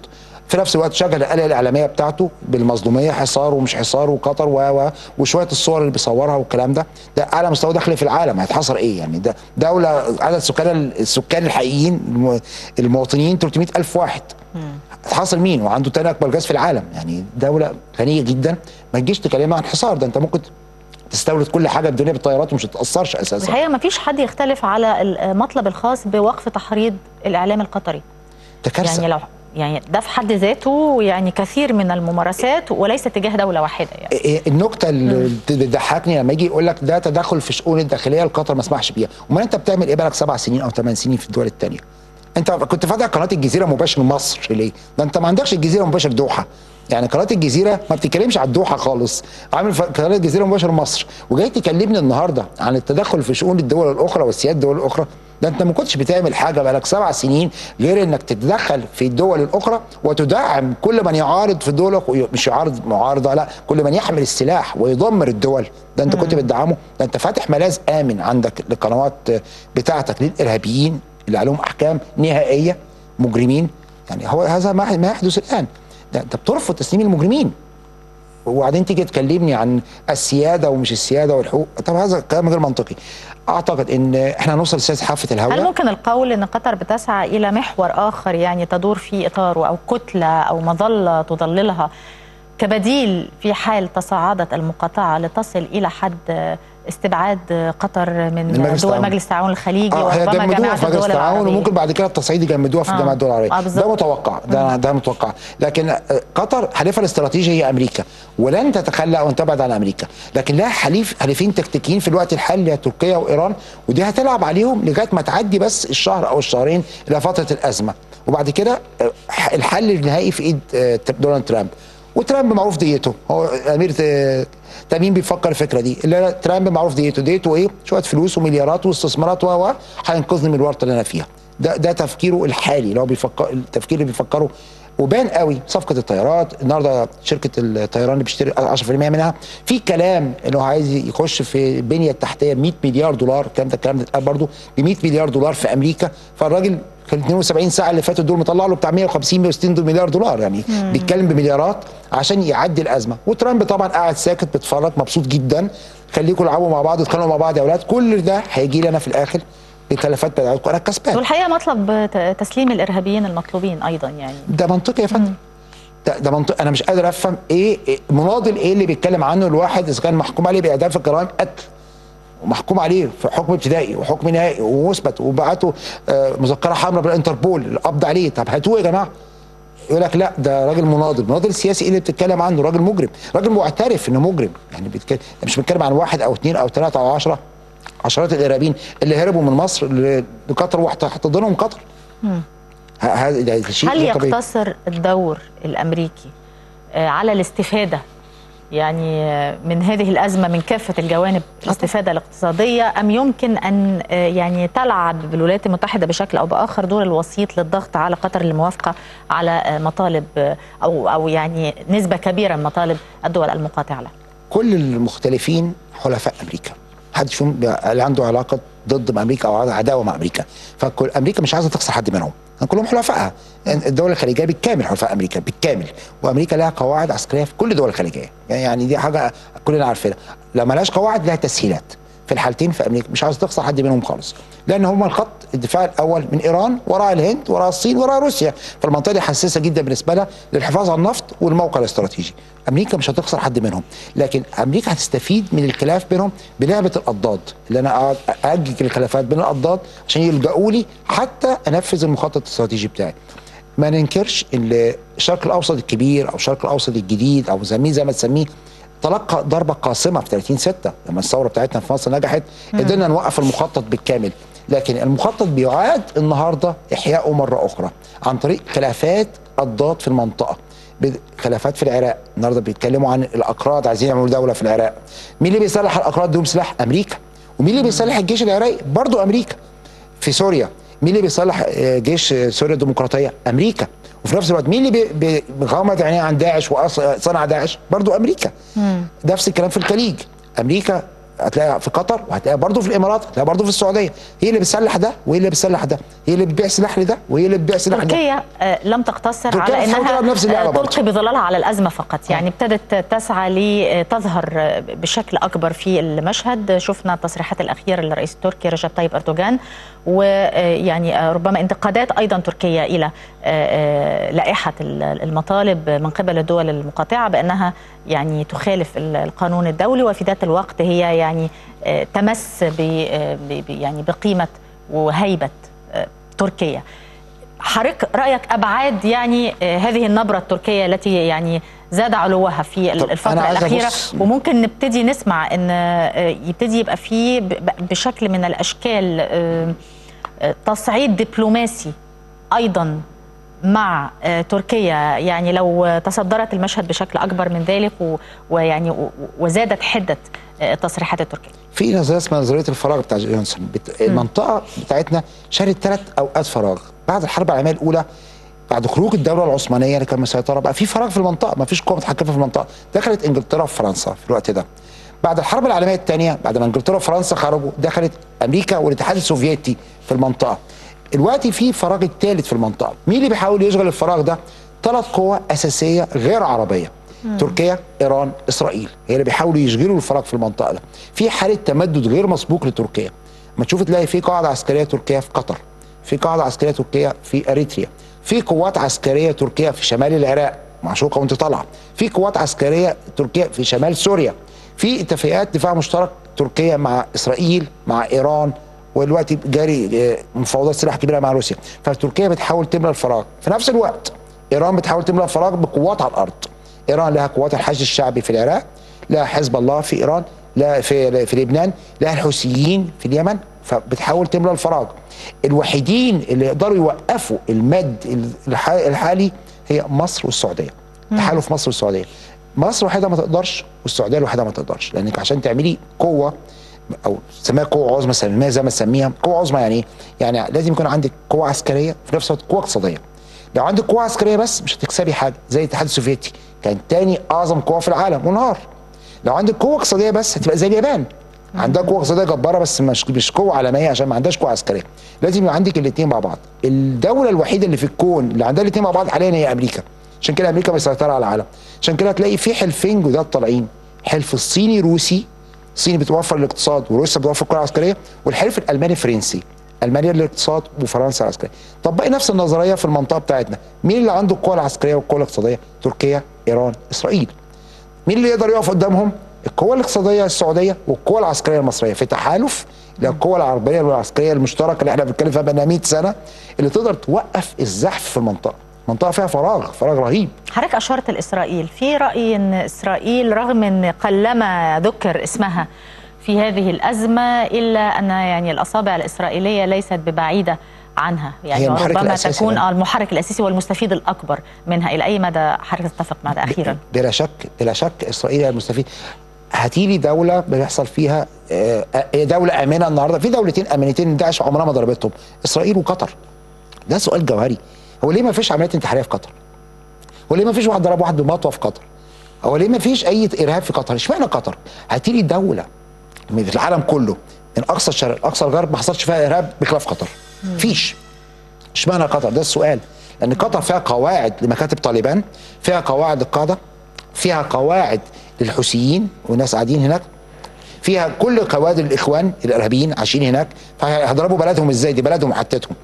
في نفس الوقت شغل الآلة الإعلامية بتاعته بالمظلومية حصار ومش حصار وقطر و وشوية الصور اللي بيصورها والكلام ده. ده أعلى مستوى دخل في العالم. هيتحصر إيه يعني؟ ده دولة عدد سكان السكان الحقيقيين الم- المواطنين 300 ألف واحد. هتحصل مين؟ وعنده تاني أكبر غاز في العالم. يعني دولة غنية جدا. ما تجيش تكلمها عن حصار. ده أنت ممكن تستورد كل حاجة الدنيا بالطيارات ومش هتتأثرش أساسا. الحقيقة ما فيش حد يختلف على المطلب الخاص بوقف تحريض الإعلام القطري. ده كارثة. يعني لو يعني ده في حد ذاته يعني كثير من الممارسات وليس تجاه دولة واحدة يعني. إيه النكته اللي بتضحكني لما يجي يقول لك ده تدخل في شؤون الداخلية لقطر ما اسمحش بيها. أمال أنت بتعمل إيه بقالك سبع سنين أو ثمان سنين في الدول الثانية انت كنت فاتح قناة الجزيرة مباشر مصر ليه؟ ده انت ما عندكش الجزيرة مباشر دوحة. يعني قناة الجزيرة ما بتتكلمش على الدوحه خالص. عامل قناة الجزيرة مباشر مصر. وجاي تكلمني النهارده عن التدخل في شؤون الدول الأخرى وسياد الدول الأخرى. ده انت ما كنتش بتعمل حاجة بقالك سبع سنين غير انك تتدخل في الدول الأخرى وتدعم كل من يعارض في الأخرى- مش يعارض معارضة لا كل من يحمل السلاح ويدمر الدول. ده انت كنت بتدعمه. ده انت فاتح ملاذ آمن عندك للقنوات بتاعتك للإرهابيين. اللي عليهم أحكام نهائية مجرمين. يعني هو هذا ما يحدث الآن. ده انت بترفض تسليم المجرمين. وبعدين تيجي تكلمني عن السيادة ومش السيادة والحقوق. طب هذا كلام غير منطقي. أعتقد إن إحنا هنوصل لسياسة حافة الهواء هل ممكن القول إن قطر بتسعى إلى محور آخر يعني تدور في اطاره أو كتلة أو مظلة تظللها كبديل في حال تصاعدت المقاطعة لتصل إلى حد استبعاد قطر من, مجلس دول. مجلس التعاون الخليجي هي وربما جامعة في مجلس التعاون وممكن بعد كده التصعيد يجمدوها في آه. الجامعة الدول آه، العربيه بالظبط. ده متوقع. ده ده متوقع. لكن آه، قطر حليفها الاستراتيجي هي أمريكا ولن تتخلى أو تبعد عن أمريكا. لكن لها حليف حليفين تكتيكيين في الوقت الحالي هي تركيا وإيران ودي هتلعب عليهم لغاية ما تعدي بس الشهر أو الشهرين إلى فترة الأزمة. وبعد كده آه، الحل النهائي في إيد آه، دونالد ترامب. وترامب معروف ديته. هو أمير تميم بيفكر الفكرة دي. اللي أنا- ترامب معروف ديته. ديته إيه؟ شوية فلوس ومليارات واستثمارات و هينقذني من الورطة اللي أنا فيها. ده ده تفكيره الحالي اللي هو بيفكر التفكير اللي بيفكره وبان قوي صفقة الطيارات. النهارده شركة الطيران اللي بيشتري 10% منها في كلام إنه عايز يخش في البنيه التحتية 100 مليار دولار. الكلام ده الكلام ده برضه ب 100 مليار دولار في أمريكا. فالراجل كان 72 ساعة اللي فاتوا دول مطلع له بتاع 150 160 دول مليار دولار يعني. بيتكلم بمليارات عشان يعدي الأزمة. وترامب طبعا قاعد ساكت بيتفرج مبسوط جدا. خليكم العبوا مع بعض اتخانقوا مع بعض يا أولاد كل ده هيجي لي أنا في الآخر. بتلفات بتاعتكم أنا كسبان. والحقيقة مطلب تسليم الإرهابيين المطلوبين أيضا يعني. ده منطقي يا فندم ده, ده منطق أنا مش قادر أفهم إيه, إيه مناضل إيه اللي بيتكلم عنه الواحد إذا كان محكوم عليه باعدام في جرائم قتل. ومحكوم عليه في حكم ابتدائي وحكم نهائي ومثبت وبعته آه، مذكرة حمراء بالانتربول القبض عليه. طب هاتوه يا جماعة. يقول لك لا ده راجل مناضل. مناضل السياسي إيه اللي بتتكلم عنه راجل مجرم. راجل معترف إنه مجرم. يعني بيتكلم مش بنتكلم عن واحد أو اثنين أو ثلاثة أو عشرة. عشرات الإرهابيين اللي هربوا من مصر لقطر وهتحتضنهم قطر. هذا شيء هل. يقتصر الدور الأمريكي آه، على الاستفادة؟ يعني آه، من هذه الأزمة من كافة الجوانب الاستفادة الاقتصادية أم يمكن أن آه، يعني تلعب الولايات المتحدة بشكل أو بآخر دور الوسيط للضغط على قطر للموافقة على مطالب أو أو يعني نسبة كبيرة من مطالب الدول المقاطعة لها كل المختلفين حلفاء أمريكا. محدش فيهم اللي عنده علاقة ضد أمريكا أو عداوة مع أمريكا. فكل أمريكا مش عايزة تخسر حد منهم. كلهم حلفائها الدول الخليجية بالكامل حلفاء أمريكا بالكامل. وأمريكا لها قواعد عسكرية في كل الدول الخليجية. يعني دي حاجة كلنا عارفينها. لما لهاش قواعد لها تسهيلات. في الحالتين في أمريكا. مش عايز تخسر حد منهم خالص. لأن هم الخط الدفاع الأول من إيران وراء الهند وراء الصين وراء روسيا. فالمنطقة دي حساسة جدا بالنسبة لها للحفاظ على النفط والموقع الاستراتيجي. أمريكا مش هتخسر حد منهم. لكن أمريكا هتستفيد من الخلاف بينهم بلعبة الأضداد. اللي أنا اقعد اجج الخلافات بين الأضداد عشان يلجأوا لي حتى أنفذ المخطط الاستراتيجي بتاعي. ما ننكرش إن الشرق الأوسط الكبير أو الشرق الأوسط الجديد أو زي ما تسميه تلقى ضربة قاصمه في 30 6 لما الثورة بتاعتنا في مصر نجحت قدرنا نوقف المخطط بالكامل. لكن المخطط بيعاد النهارده احيائه مرة أخرى عن طريق خلافات اضداد في المنطقة. خلافات في العراق. النهارده بيتكلموا عن الاكراد عايزين يعملوا دولة في العراق. مين اللي بيسلح الاكراد دول؟ سلاح أمريكا. ومين اللي بيسلح الجيش العراقي؟ برضو أمريكا. في سوريا. مين اللي بيصلح آه، جيش آه، سوريا الديمقراطية؟ أمريكا. وفي نفس الوقت مين اللي بيغمض عينيه عن داعش وصنع داعش؟ برضو أمريكا. نفس الكلام في الخليج. أمريكا هتلاقيها في قطر وهتلاقيها برضه في الإمارات هتلاقيها برضه في السعودية. هي اللي بتسلح ده وهي اللي بتسلح ده. هي اللي بتبيع سلاح لده وهي اللي بتبيع سلاح تركيا آه، لم تقتصر تركيا على إنها نفس آه،. تلقي بظلالها على الأزمة فقط. يعني ابتدت تسعى لتظهر آه، بشكل أكبر في المشهد. شفنا التصريحات الأخيرة للرئيس التركي رجب طيب أردوغان ويعني ربما انتقادات أيضا تركية إلى آه، آه، لائحة ال- المطالب من قبل الدول المقاطعة بأنها يعني تخالف ال- القانون الدولي وفي ذات الوقت هي يعني آه، تمس ب- آه، ب- يعني بقيمة وهيبة آه، تركيا. حضرتك رأيك أبعاد يعني هذه النبرة التركية التي يعني زاد علوها في الفترة الاخيره أبص- وممكن نبتدي نسمع إن يبتدي يبقى في بشكل من الأشكال تصعيد دبلوماسي أيضا مع آه، تركيا. يعني لو تصدرت المشهد بشكل أكبر من ذلك ويعني وزادت حدة آه، التصريحات التركية. في نظريه اسمها نظريه الفراغ بتاع جونسون. بت... المنطقة بتاعتنا شهدت ثلاث أوقات فراغ. بعد الحرب العالمية الأولى بعد خروج الدولة العثمانية اللي كانت مسيطرة بقى في فراغ في المنطقة. ما فيش قوة متحكمة في المنطقة. دخلت إنجلترا وفرنسا في الوقت ده. بعد الحرب العالمية الثانية بعد ما إنجلترا وفرنسا خرجوا دخلت أمريكا والاتحاد السوفيتي في المنطقة. دلوقتي في فراغ الثالث في المنطقة. مين اللي بيحاول يشغل الفراغ ده؟ ثلاث قوى أساسية غير عربية. تركيا إيران إسرائيل. هي اللي بيحاولوا يشغلوا الفراغ في المنطقة ده. في حالة تمدد غير مسبوق لتركيا. ما تشوف تلاقي في قاعدة عسكرية تركية في قطر في قاعدة عسكرية تركية في أريتريا في قوات عسكرية تركية في شمال العراق معشوقة وانت طالعة في قوات عسكرية تركية في شمال سوريا في اتفاقيات دفاع مشترك تركيا مع إسرائيل مع إيران ودلوقتي جاري آه، مفاوضات سلاح كبيرة مع روسيا. فتركيا بتحاول تملى الفراغ. في نفس الوقت إيران بتحاول تملى الفراغ بقوات على الأرض. إيران لها قوات الحشد الشعبي في العراق لها حزب الله في إيران لا في في لبنان لها الحوثيين في اليمن. فبتحاول تملى الفراغ. الوحيدين اللي يقدروا يوقفوا المد الح- الحالي هي مصر والسعودية. تحالف مصر والسعودية. مصر وحدها ما تقدرش والسعودية لوحدها ما تقدرش. لأنك عشان تعملي قوة أو تسميها قوة عظمى سميها زي ما تسميها قوة عظمى يعني إيه؟ يعني لازم يكون عندك قوة عسكرية في نفس الوقت قوة اقتصادية. لو عندك قوة عسكرية بس مش هتكسبي حاجة زي الاتحاد السوفيتي. كان تاني أعظم قوة في العالم وانهار لو عندك قوة اقتصادية بس هتبقى زي اليابان. عندها قوة اقتصادية جبارة بس مش مش قوة عالمية عشان ما عندهاش قوة عسكرية. لازم يبقى عندك الاثنين مع بعض. الدولة الوحيدة اللي في الكون اللي عندها الاثنين مع بعض حاليا هي أمريكا. عشان كده أمريكا مسيطرة على العالم. عشان كده هتلاقي في حلفين جداد طالعين. حلف الصيني روسي الصين بتوفر الاقتصاد وروسيا بتوفر القوه العسكرية والحلف الألماني فرنسي. ألمانيا للاقتصاد وفرنسا العسكرية. طبقي نفس النظرية في المنطقة بتاعتنا. مين اللي عنده القوه العسكرية والقوة الاقتصادية؟ تركيا إيران إسرائيل. مين اللي يقدر يقف قدامهم؟ القوة الاقتصادية السعودية والقوة العسكرية المصرية. في تحالف للقوة العربية والعسكرية المشتركة اللي إحنا بنتكلم فيها بقالنا 100 سنة اللي تقدر توقف الزحف في المنطقة. المنطقة فيها فراغ فراغ رهيب. حضرتك أشرت لإسرائيل. في رايي إن إسرائيل رغم إن قلما ذكر اسمها في هذه الأزمة إلا أن يعني الأصابع الإسرائيلية ليست ببعيدة عنها. يعني ربما تكون يعني. المحرك الأساسي والمستفيد الأكبر منها. إلى أي مدى حضرتك تتفق مع ده أخيرا بلا شك بلا شك إسرائيل المستفيد. هاتي لي دولة بيحصل فيها آه، آه، دولة آمنة النهارده. في دولتين آمنتين داعش عمرها ما ضربتهم. إسرائيل وقطر. ده سؤال جوهري. هو ليه ما فيش عمليات انتحارية في قطر؟ هو ليه ما فيش واحد ضرب واحد بمطوة في قطر؟ هو ليه ما فيش أي إرهاب في قطر؟ اشمعنى قطر؟ هاتي لي دوله من العالم كله من أقصى الشرق لاقصى الغرب ما حصلش فيها إرهاب بخلاف قطر. فيش اشمعنى قطر؟ ده السؤال لأن قطر فيها قواعد لمكاتب طالبان فيها قواعد القاده فيها قواعد للحوثيين وناس قاعدين هناك فيها كل قواعد الإخوان الإرهابيين عايشين هناك فهيضربوا بلدهم إزاي دي بلدهم وحتتهم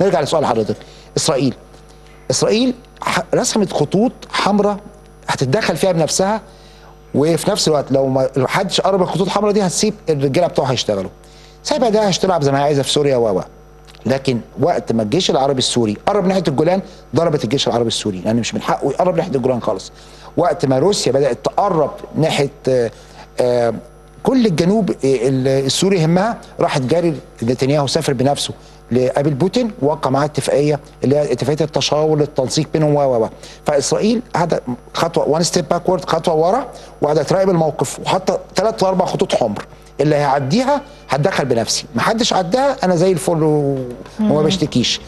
نرجع لسؤال حضرتك. إسرائيل. إسرائيل رسمت خطوط حمراء هتتدخل فيها بنفسها وفي نفس الوقت لو ما حدش قرب الخطوط الحمراء دي هتسيب الرجالة بتوعها يشتغلوا. سايبه ده هتلعب زي ما هي عايزة في سوريا و. لكن وقت ما الجيش العربي السوري قرب ناحية الجولان ضربت الجيش العربي السوري لأن مش من حقه يقرب ناحية الجولان خالص. وقت ما روسيا بدأت تقرب ناحية آه، آه، كل الجنوب آه، ال- السوري يهمها راحت جاري نتنياهو سافر بنفسه. لقابل بوتين ووقع معاه اتفاقية اللي هي اتفاقية التشاور التنسيق بينهم و و فإسرائيل قاعدة خطوة one step backward خطوة ورا وقاعده تراقب الموقف وحاطه ثلاث وأربع خطوط حمر. اللي هيعديها هتدخل بنفسي. ما حدش عداها أنا زي الفل وما بشتكيش.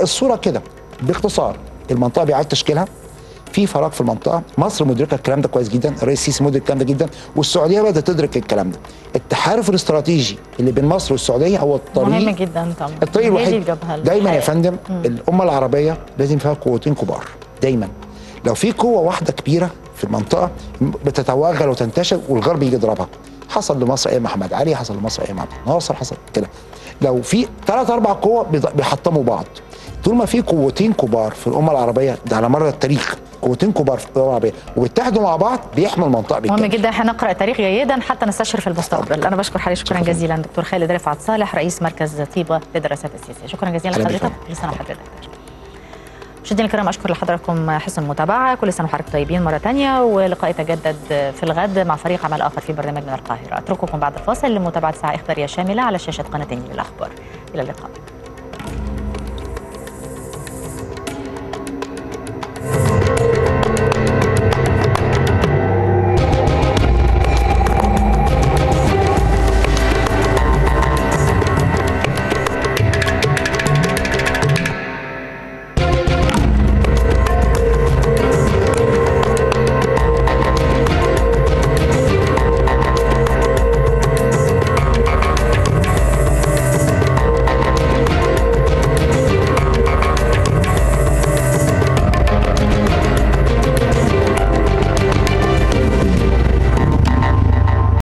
الصورة كده. باختصار المنطقة بيعاد تشكيلها. في فراغ في المنطقة. مصر مدركة الكلام ده كويس جدا. الرئيس السيسي مدرك الكلام ده جدا. والسعودية بدأت تدرك الكلام ده. التحالف الاستراتيجي اللي بين مصر والسعودية هو الطريق مهم جدا طبعا. الطريق الوحيد دايما يا. فندم الأمة العربية لازم فيها قوتين كبار. دايما. لو في قوة واحدة كبيرة في المنطقة بتتوغل وتنتشر والغرب يجي يضربها. حصل لمصر أيام محمد علي حصل لمصر أيام عبد الناصر حصل كده. لو في ثلاث أربع قوى بيحطموا بعض. طول ما في قوتين كبار في الأمة العربية ده على مر التاريخ قوتين كبار في الأمة العربية وبيتحدوا مع بعض بيحموا المنطقة مهم بالكامل جدا إحنا نقرأ التاريخ جيدا حتى نستشعر في المستقبل. أنا بشكر حضرتك شكرا جزيلا. دكتور خالد رفعت صالح رئيس مركز طيبة للدراسات السياسية. شكرا جزيلا. لحضرتك. كل سنه وحضرتك مشاهدينا الكرام أشكر لحضراتكم حسن المتابعة. كل سنة وحضراتكم طيبين مرة ثانية ولقاء يتجدد في الغد مع فريق عمل آخر في برنامج من القاهرة. أترككم بعد الفاصل لمتابعة ساعة إخبارية شاملة على شاشة قناه النيل الأخبار. إلى اللقاء.